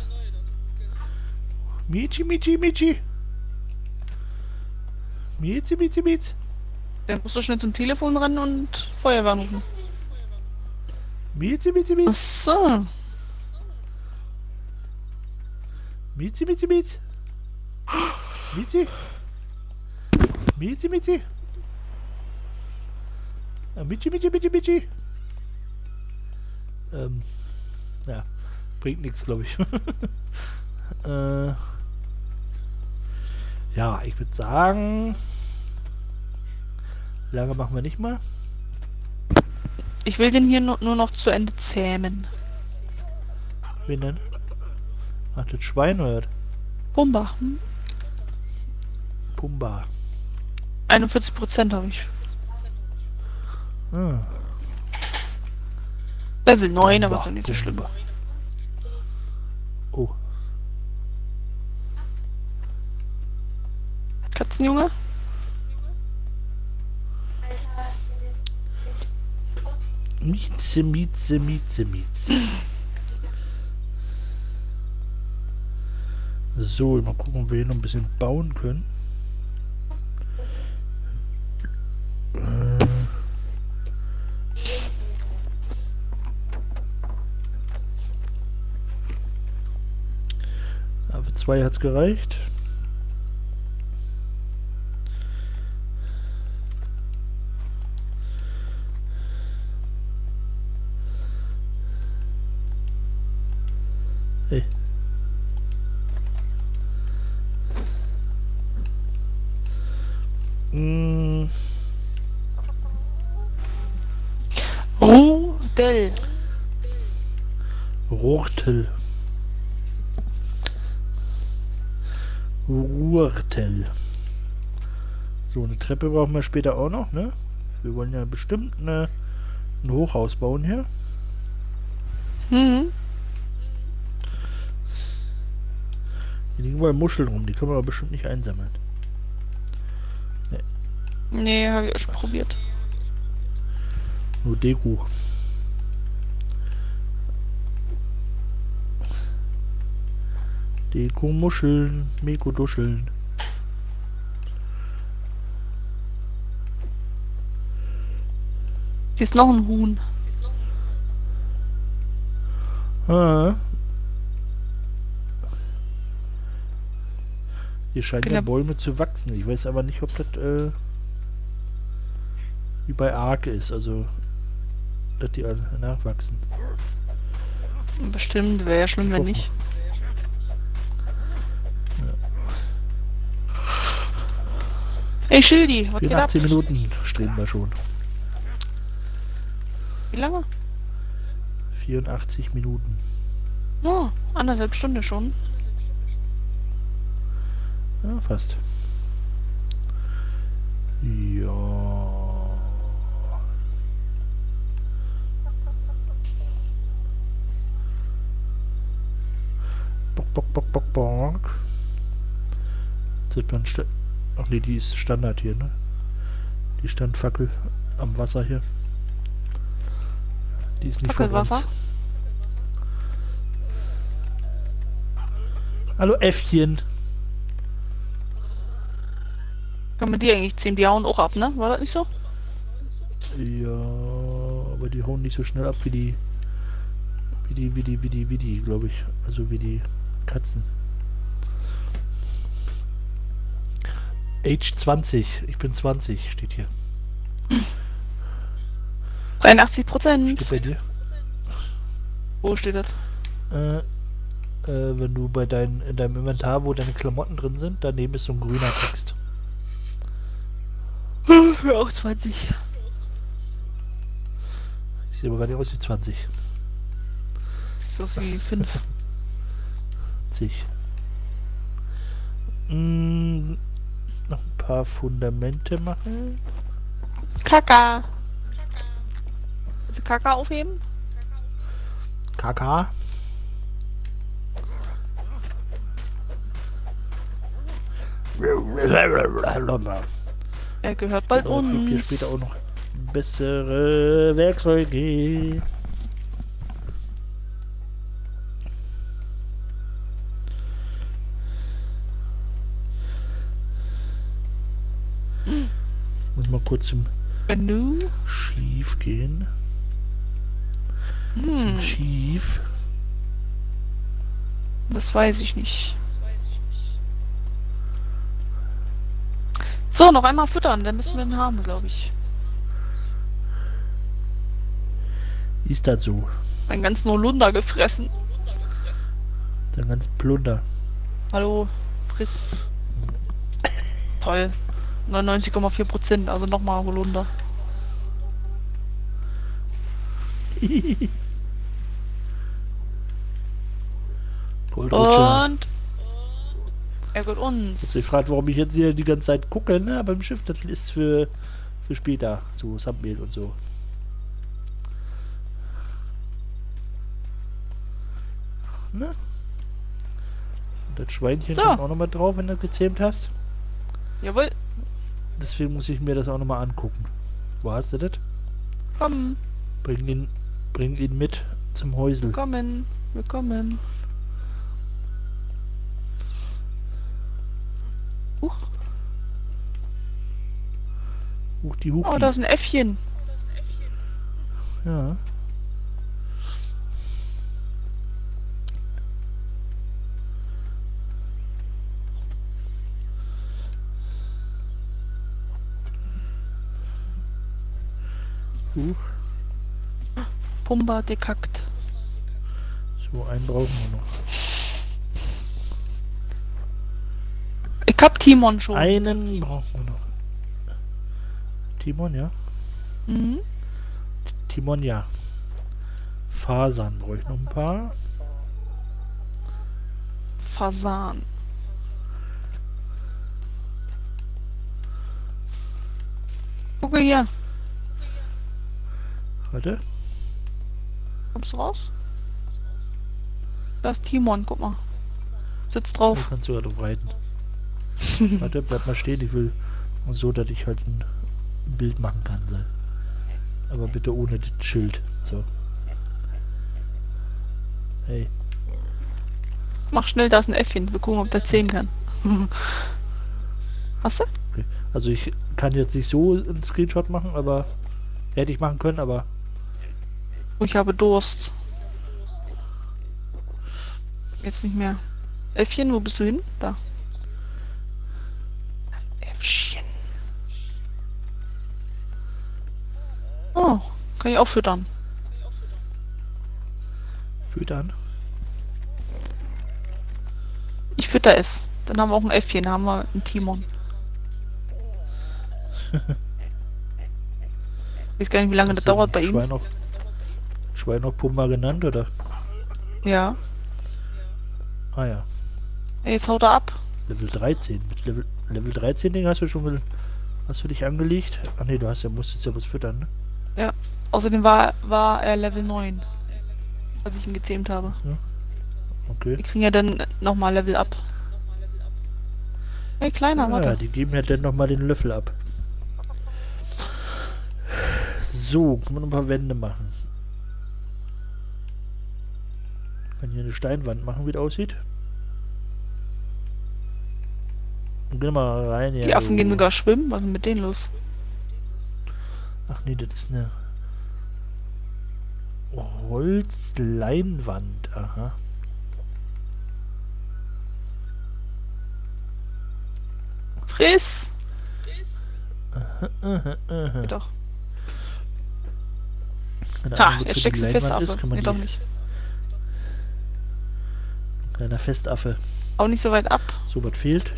Michi, Michi, Michi. Miezi, Miezi, Miez. Dann musst du schnell zum Telefon rennen und Feuerwehr rufen. Miezi, Miezi, Ach Miez. so. Miezi, Miezi, Miez. Miezi. Miezi, Miezi. Ah, Michi, Michi, Michi, Michi. Ähm, ja, bringt nichts, glaube ich. äh, ja, ich würde sagen, lange machen wir nicht mal. Ich will den hier nur, noch zu Ende zähmen. Wen denn? Ach, das Schwein oder? Pumba. Hm? Pumba. 41% habe ich. Ah, Level 9, aber Pumba, ist ja nicht so schlimm. Oh, Katzenjunge? Mieze, Mieze, Mieze, Mieze. So, mal gucken, ob wir hier noch ein bisschen bauen können. Äh. Für zwei hat es gereicht. Treppe brauchen wir später auch noch, ne? Wir wollen ja bestimmt eine, ein Hochhaus bauen hier. Hm. Hier liegen überall Muscheln rum, die können wir aber bestimmt nicht einsammeln. Nee, habe ich auch schon probiert. Nur Deko. Deko Muscheln, Hier ist noch ein Huhn. Ah. Hier scheinen ja Genau. Bäume zu wachsen. Ich weiß aber nicht, ob das äh, wie bei Ark ist, also dass die alle nachwachsen. Bestimmt, wäre ja schlimm, wenn hoffe. nicht. Ey, Schildi, was geht ab? 84 Minuten streben wir schon. Wie lange? 84 Minuten. Oh, anderthalb Stunde schon. Ja, fast. Ja. Bock, bock, bock, bock, bock. Sieht man Ach nee, die ist Standard hier, ne? Die Standfackel am Wasser hier. Die ist nicht verbrannt. Hallo Äffchen. Kann man die eigentlich ziehen? Die hauen auch ab, ne? War das nicht so? Ja, aber die hauen nicht so schnell ab wie die, wie die, wie die, wie die, wie die, glaube ich. Also wie die Katzen. Age 20. Ich bin 20, steht hier. 83 Prozent. Steht bei dir? Wo steht das? Äh, äh, wenn du bei dein, in deinem Inventar, wo deine Klamotten drin sind, daneben ist so ein grüner Text. Ja, auch 20. Ich sehe aber gar nicht aus wie 20. Das ist aus wie 5. Zig. Mm, noch ein paar Fundamente machen. Kaka. Also Kaka aufheben? KK. Er gehört bald Ich hier uns. später auch noch bessere Werkzeuge. Muss mal kurz Menü. Schief gehen. Hm, Schief. das weiß ich nicht. So, noch einmal füttern, dann müssen wir ihn haben, glaube ich. Ist das so? Mein ganzen Holunder gefressen. Dann ganz Plunder. Hallo, friss. Toll. 99,4 Prozent, also nochmal Holunder. Goldrutscher. Und er gehört Jetzt ich uns. fragt, warum ich jetzt hier die ganze Zeit gucke, ne? Aber im Schiff, das ist für, für später. So Thumbnail und so. Ne? Und das Schweinchen So. kommt auch nochmal drauf, wenn du das gezähmt hast. Jawohl, Deswegen muss ich mir das auch nochmal angucken. Wo hast du das? komm, Bring ihn, bring ihn mit zum Häusel. kommen, willkommen. Huch, Huch die Huch. oh, da ist ein Äffchen. Ja. Huch. Pumba dekackt. So, einen brauchen wir noch. Ich hab Timon schon. Einen brauchen wir noch. Timon, ja? Mhm. Timon, ja. Fasern brauche ich noch ein paar. Fasan. Gucke hier. Warte. Kommst du raus? Da ist Timon, guck mal. Sitzt Du drauf. kannst sogar drauf reiten. Warte, bleib mal stehen. Ich will so, dass ich halt ein Bild machen kann. So. Aber bitte ohne das Schild. So. Hey. Mach schnell, da ist ein Äffchen. Wir gucken, ob der zählen kann. Hast du? Okay. Also ich kann jetzt nicht so einen Screenshot machen, aber hätte ich machen können, aber ich habe Durst. Jetzt nicht mehr. Äffchen, wo bist du hin? Da. Äffchen. Oh, kann ich auch füttern. füttern. Ich fütter es. Dann haben wir auch ein Äffchen, dann haben wir einen Timon. Ich weiß gar nicht, wie lange das du dauert bei ihm. Schwein noch, Schwein noch Pumba genannt, oder? Ja. Ah ja. Jetzt haut er ab. Level 13. Mit Level, Level 13 Ding hast du schon hast du dich angelegt? Ach nee, du hast ja musstest ja was füttern, ne? Außerdem war, war er Level 9. Als ich ihn gezähmt habe. Okay. Wir kriegen ja dann nochmal Level up. Hey, Kleiner, Ja, warte. die geben ja dann nochmal den Löffel ab. So, können wir noch ein paar Wände machen. Kann hier eine Steinwand machen, wie das aussieht. Geh mal rein, ja. Die Affen gehen sogar schwimmen. Was ist denn mit denen los? Ach nee, das ist eine Holzleinwand. Aha. Friss! Aha, aha. Doch. Keine Ha, jetzt steckst du fest, Affe. Nee, doch nicht. Kleiner Festaffe. Auch nicht so weit ab. So, was fehlt?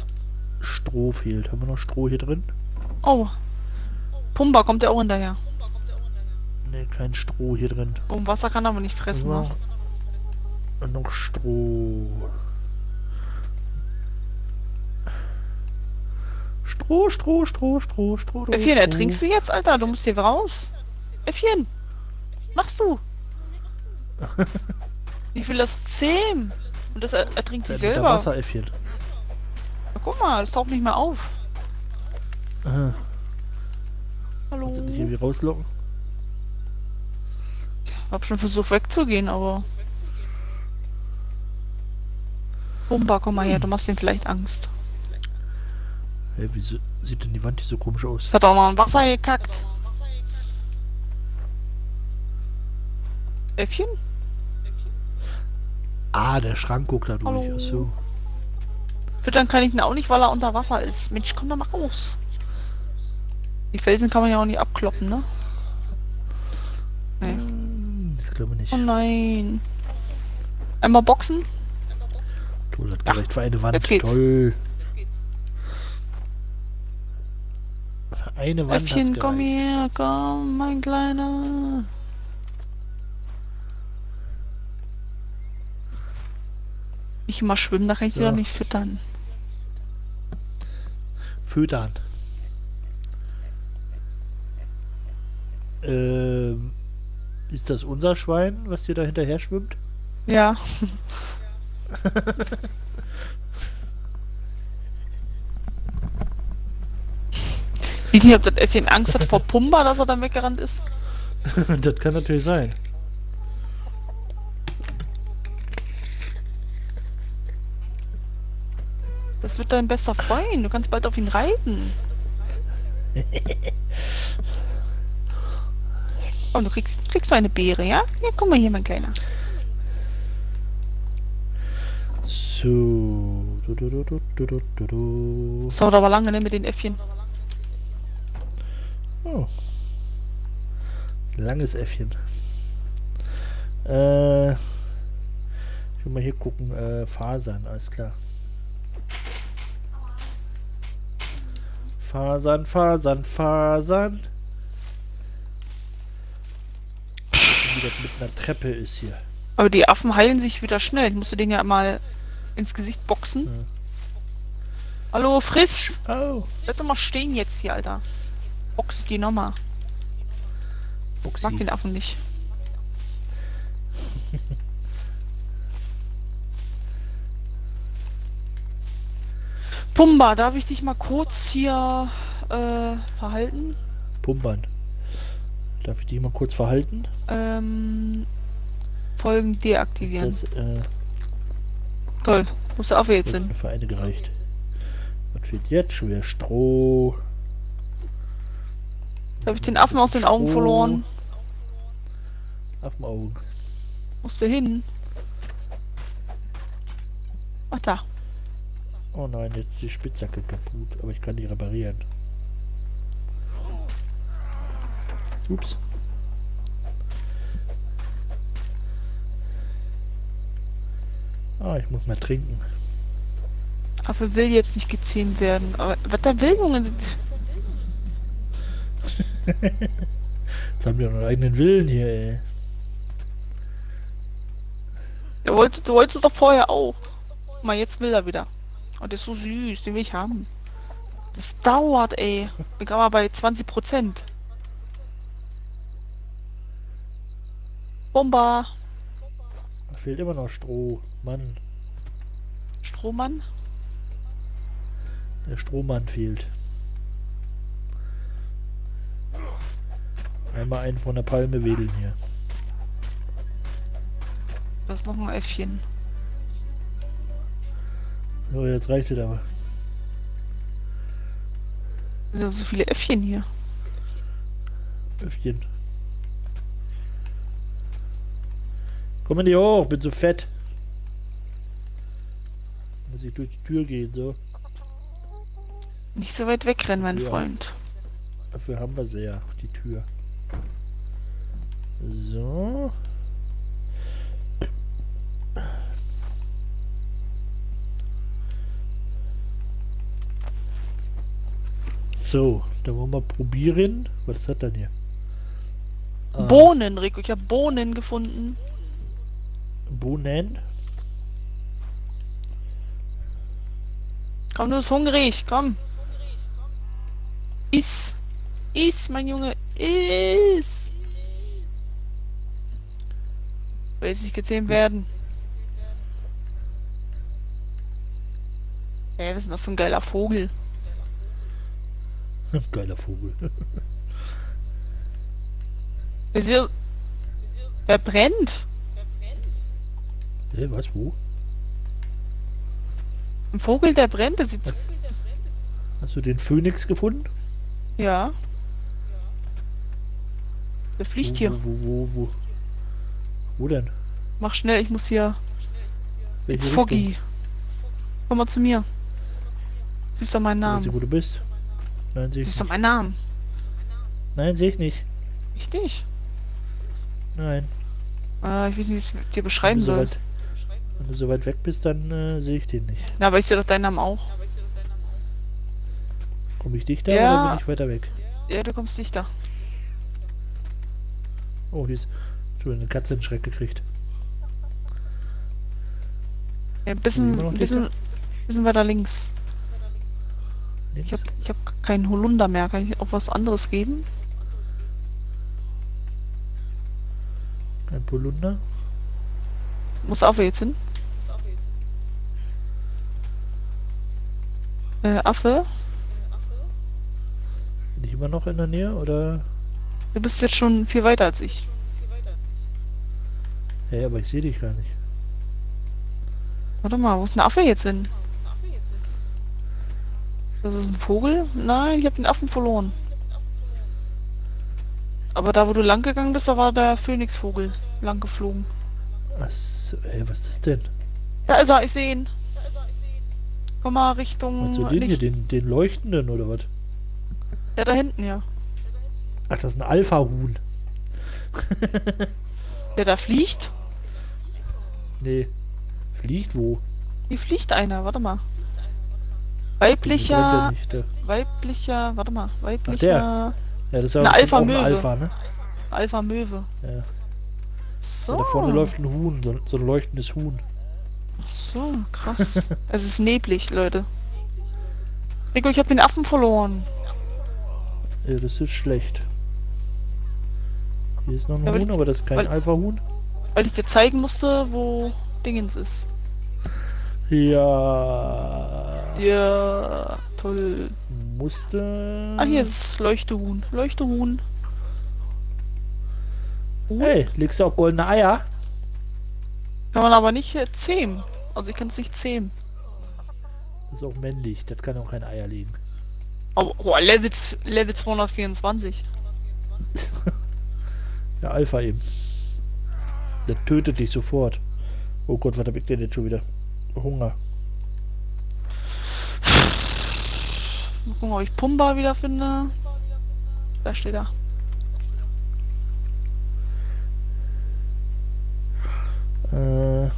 Stroh fehlt. Haben wir noch Stroh hier drin? Oh. Pumba kommt der auch hinterher. Ne, kein Stroh hier drin. Um Wasser kann er aber nicht fressen, ne? Und noch Stroh. Stroh, Stroh, Stroh, Stroh, Stroh. Äffchen, Stroh. ertrinkst du jetzt, Alter? Du musst hier raus. Äffchen, machst du? Ich will das zähmen. Und das er ertrinkt sich selber. Wasseräffchen. Na, guck mal, das taucht nicht mehr auf. Aha. Hallo. Kannst du nicht irgendwie rauslocken? Hab schon versucht wegzugehen, aber... Pumba, komm mal her, du machst ihm vielleicht Angst. Hä, wieso sieht denn die Wand hier so komisch aus? Hat auch mal ein Wasser gekackt. Äffchen? Ah, der Schrank guckt da durch. Hallo. Ach so. Füttern kann ich ihn auch nicht, weil er unter Wasser ist. Mensch, komm da mal raus. Die Felsen kann man ja auch nicht abkloppen, ne? Nee. Hm, Ich glaube nicht. Oh nein. Einmal boxen? Toll, hat Ja, gereicht für eine Wand. jetzt geht's. Toll. Für eine Wand Äffchen, komm her, komm, mein Kleiner. Ich immer schwimmen, da kann ich die So. doch nicht füttern. Füttern. Ähm, ist das unser Schwein, was hier da hinterher schwimmt? Ja. Ich weiß nicht, ob das Äffchen Angst hat vor Pumba, dass er dann weggerannt ist. das kann natürlich sein. Das wird dein bester Freund. Du kannst bald auf ihn reiten. Und du kriegst, kriegst du eine Beere, ja? Ja, guck mal hier, mein Kleiner. So. Du, du, du, du, du, du, du. Das dauert aber lange, ne, mit den Äffchen. Oh. Langes Äffchen. Äh. Ich will mal hier gucken. Äh, Fasern, alles klar. Fasern, Fasern, Fasern. Wie das mit einer Treppe ist hier. Aber die Affen heilen sich wieder schnell. Ich musste den ja mal ins Gesicht boxen. Ja. Hallo, friss! Oh. Bleib doch mal stehen jetzt hier, Alter. Boxe die nochmal. Ich mag den Affen nicht. Pumba, darf ich dich mal kurz hier äh, verhalten? Pumpern. Darf ich die mal kurz verhalten? Ähm, Folgen deaktivieren. das, äh, Toll. Ist der Affe jetzt hin? mir für eine gereicht. Was fehlt jetzt? Schon wieder Stroh. Habe ich den Affen aus den Augen Stroh. verloren. Affenaugen. Musste hin. Ach da. Oh nein, jetzt ist die Spitzhacke kaputt, aber ich kann die reparieren. Ups. Ah, ich muss mal trinken. Affe will jetzt nicht gezähmt werden. Aber was der will, Junge? Jetzt haben wir noch einen eigenen Willen hier, ey. Der wollte, du wolltest es doch vorher auch. Mal, jetzt will er wieder. Oh, der ist so süß, den will ich haben. Das dauert, ey. Bin gerade mal bei 20 Prozent. Bomber. Da fehlt immer noch Stroh. Mann, Strohmann. der Strohmann fehlt. Einmal einen von der Palme wedeln hier. Da ist noch ein Äffchen. So, jetzt reicht es aber. Ja so viele Äffchen hier. Öffchen. Komm nicht hoch, bin so fett. Muss ich durch die Tür gehen, so. Nicht so weit wegrennen, mein Ja. Freund. Dafür haben wir sie ja, die Tür. So. So, dann wollen wir probieren. Was das denn hier? Ah, Bohnen, Rico. Ich habe Bohnen gefunden. Bohnen. Komm, du bist hungrig. Komm. Iss. Iss, mein Junge. Iss. Will jetzt nicht gezähmt werden. Ey, was ist denn das für ein geiler Vogel? Geiler Vogel. Der, sieht- der brennt. Hä, was, wo? Ein Vogel, der brennt. Der sieht... Was? Hast du den Phönix gefunden? Ja. Der fliegt wo, hier. Wo, wo, wo, wo? Denn? Mach schnell, ich muss hier... Welche It's? Foggy. Komm mal zu mir. Siehst du meinen Ich weiß nicht, Namen? wo du bist. Nein, sehe ich Siehst du nicht. meinen Namen? Nein, sehe ich nicht. Richtig. Nein. Äh, ich weiß nicht, wie ich es dir beschreiben soll. weit, wenn du so weit weg bist, dann äh, sehe ich den nicht. Na, aber ich sehe doch deinen Namen auch. Komme ich dichter Ja. oder bin ich weiter weg? Ja, du kommst dichter. Oh, hier ist schon eine Katze in Schreck gekriegt. Ja, ein bisschen, bisschen, bisschen weiter links. Ich habe ich hab keinen Holunder mehr. Kann ich auch was anderes geben? Ein Polunder. Muss Affe jetzt hin? Äh, Affe? Bin ich immer noch in der Nähe oder? Du bist jetzt schon viel weiter als ich. Hey, aber ich sehe dich gar nicht. Warte mal, wo ist denn der Affe jetzt hin? Das ist ein Vogel? Nein, ich habe den Affen verloren. Aber da, wo du lang gegangen bist, da war der Phönixvogel lang geflogen. Was? Hey, was ist das denn? Da ist er, ich sehe ihn. Komm mal Richtung Meinst du den hier, Licht. den, den leuchtenden oder was? Der da hinten, ja. Ach, das ist ein Alpha-Huhn. Der da fliegt? Nee. Fliegt wo? Wie fliegt einer? Warte mal. Weiblicher, weiblicher, warte mal, weiblicher Ja, das ist ja Eine bestimmt auch ein Alpha-Möwe. Alpha, ne? Alpha Möwe. Ja. So. Da vorne läuft ein Huhn, so, so ein leuchtendes Huhn. So, krass. es ist neblig, Leute. Rico, ich habe den Affen verloren. Ja, das ist schlecht. Hier ist noch ein Ja, Huhn, ich- aber das ist kein Alpha-Huhn. Weil ich dir zeigen musste, wo Dingens ist. Ja. Ja, toll. Musste. Ah, hier ist Leuchtehuhn. Leuchtehuhn. Huhn? Hey, legst du auch goldene Eier? Kann man aber nicht äh, zähmen. Also ich kann es nicht zähmen. Das ist auch männlich, das kann auch keine Eier legen. Aber oh, Level, z- Level 224. Ja, Alpha eben. Der tötet dich sofort. Oh Gott, was hab ich denn jetzt schon wieder? Hunger. Mal gucken, ob ich Pumba wieder finde. Da steht er. Äh.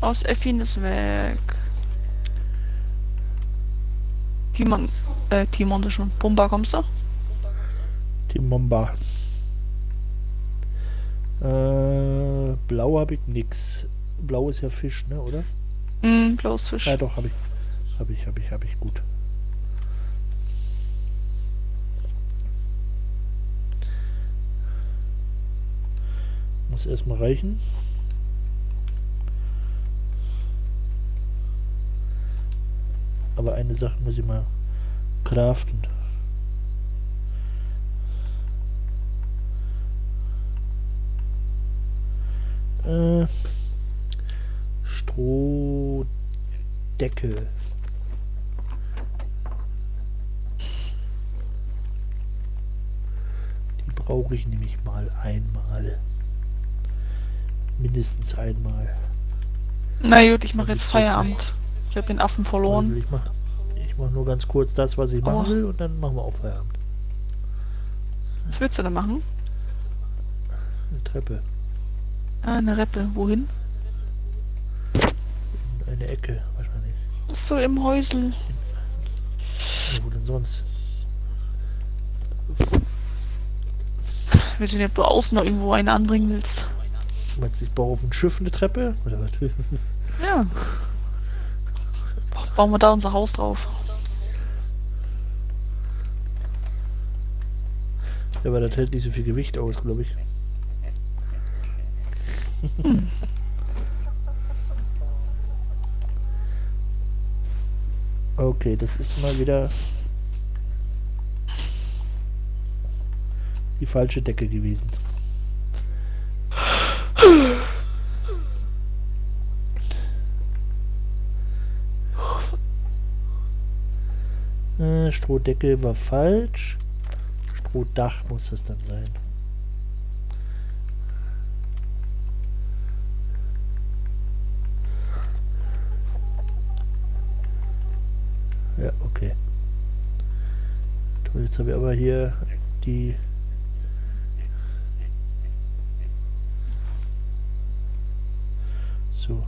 Aus Effin ist weg. Timon, äh, Timon ist schon. Pumba, kommst du? Die Momba. Äh, blau habe ich nix. Blau ist ja Fisch, ne, oder? Hm, blaues Fisch. Ja, doch, habe ich. Habe ich, habe ich, habe ich, gut. Muss erstmal reichen. Aber eine Sache muss ich mal craften. Äh, Strohdeckel. Die brauche ich nämlich mal einmal. Mindestens einmal. Na gut, ich mache jetzt Feierabend. Ich habe den Affen Also verloren. ich mache mach nur ganz kurz das, was ich machen Aua. will und dann machen wir auch Feierabend. Was willst du denn machen? Eine Treppe. Ah, eine Reppe. Wohin? Ecke wahrscheinlich. Ist so im Häusel. Ja, wo denn sonst? Ich weiß nicht, ob du außen noch irgendwo einen anbringen willst. Meinst du, ich baue auf dem Schiff eine Treppe? Oder was? Ja. Bauen wir da unser Haus drauf. Ja, aber das hält nicht so viel Gewicht aus, glaube ich. Okay, das ist mal wieder die falsche Decke gewesen. Äh, Strohdecke war falsch. Strohdach muss das dann sein. Ja, okay. Jetzt haben wir aber hier die so.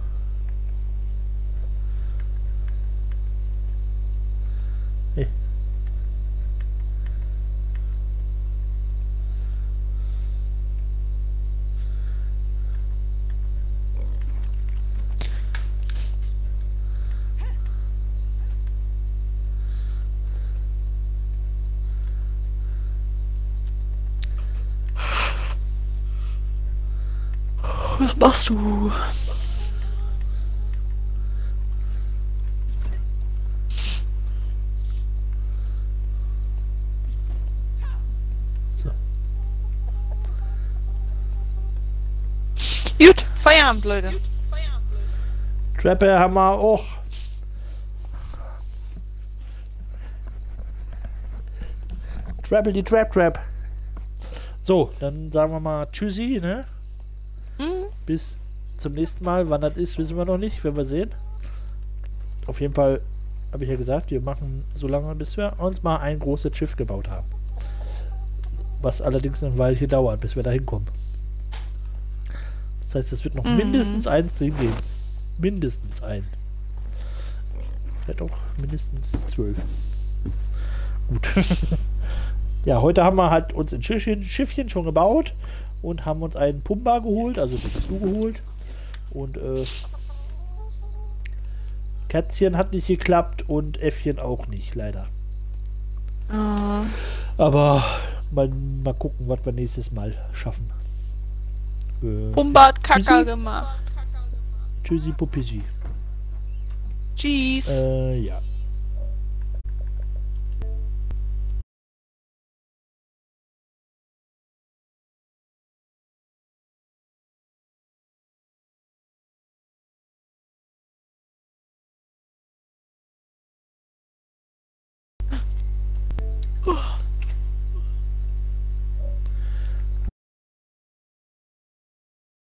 Machst du? So. Gut, Feierabend, Leute. Treppe haben wir auch. Trapple die Trap Trap. So, dann sagen wir mal Tschüssi, ne? Bis zum nächsten Mal. Wann das ist, wissen wir noch nicht, werden wir sehen. Auf jeden Fall habe ich ja gesagt, wir machen so lange, bis wir uns mal ein großes Schiff gebaut haben. Was allerdings noch ein Weilchen dauert, bis wir da hinkommen. Das heißt, es wird noch Mhm. mindestens ein Stream geben. Mindestens ein. Vielleicht auch mindestens zwölf. Gut. ja, heute haben wir halt uns ein Schiffchen, Schiffchen schon gebaut und haben uns einen Pumba geholt, also den hast du geholt. Und äh, Kätzchen hat nicht geklappt und Äffchen auch nicht, leider. Äh, Aber mal, mal gucken, was wir nächstes Mal schaffen. Äh, Pumba hat Kaka Tschüssi. gemacht. Tschüssi, Puppissi. Tschüss. Äh, ja.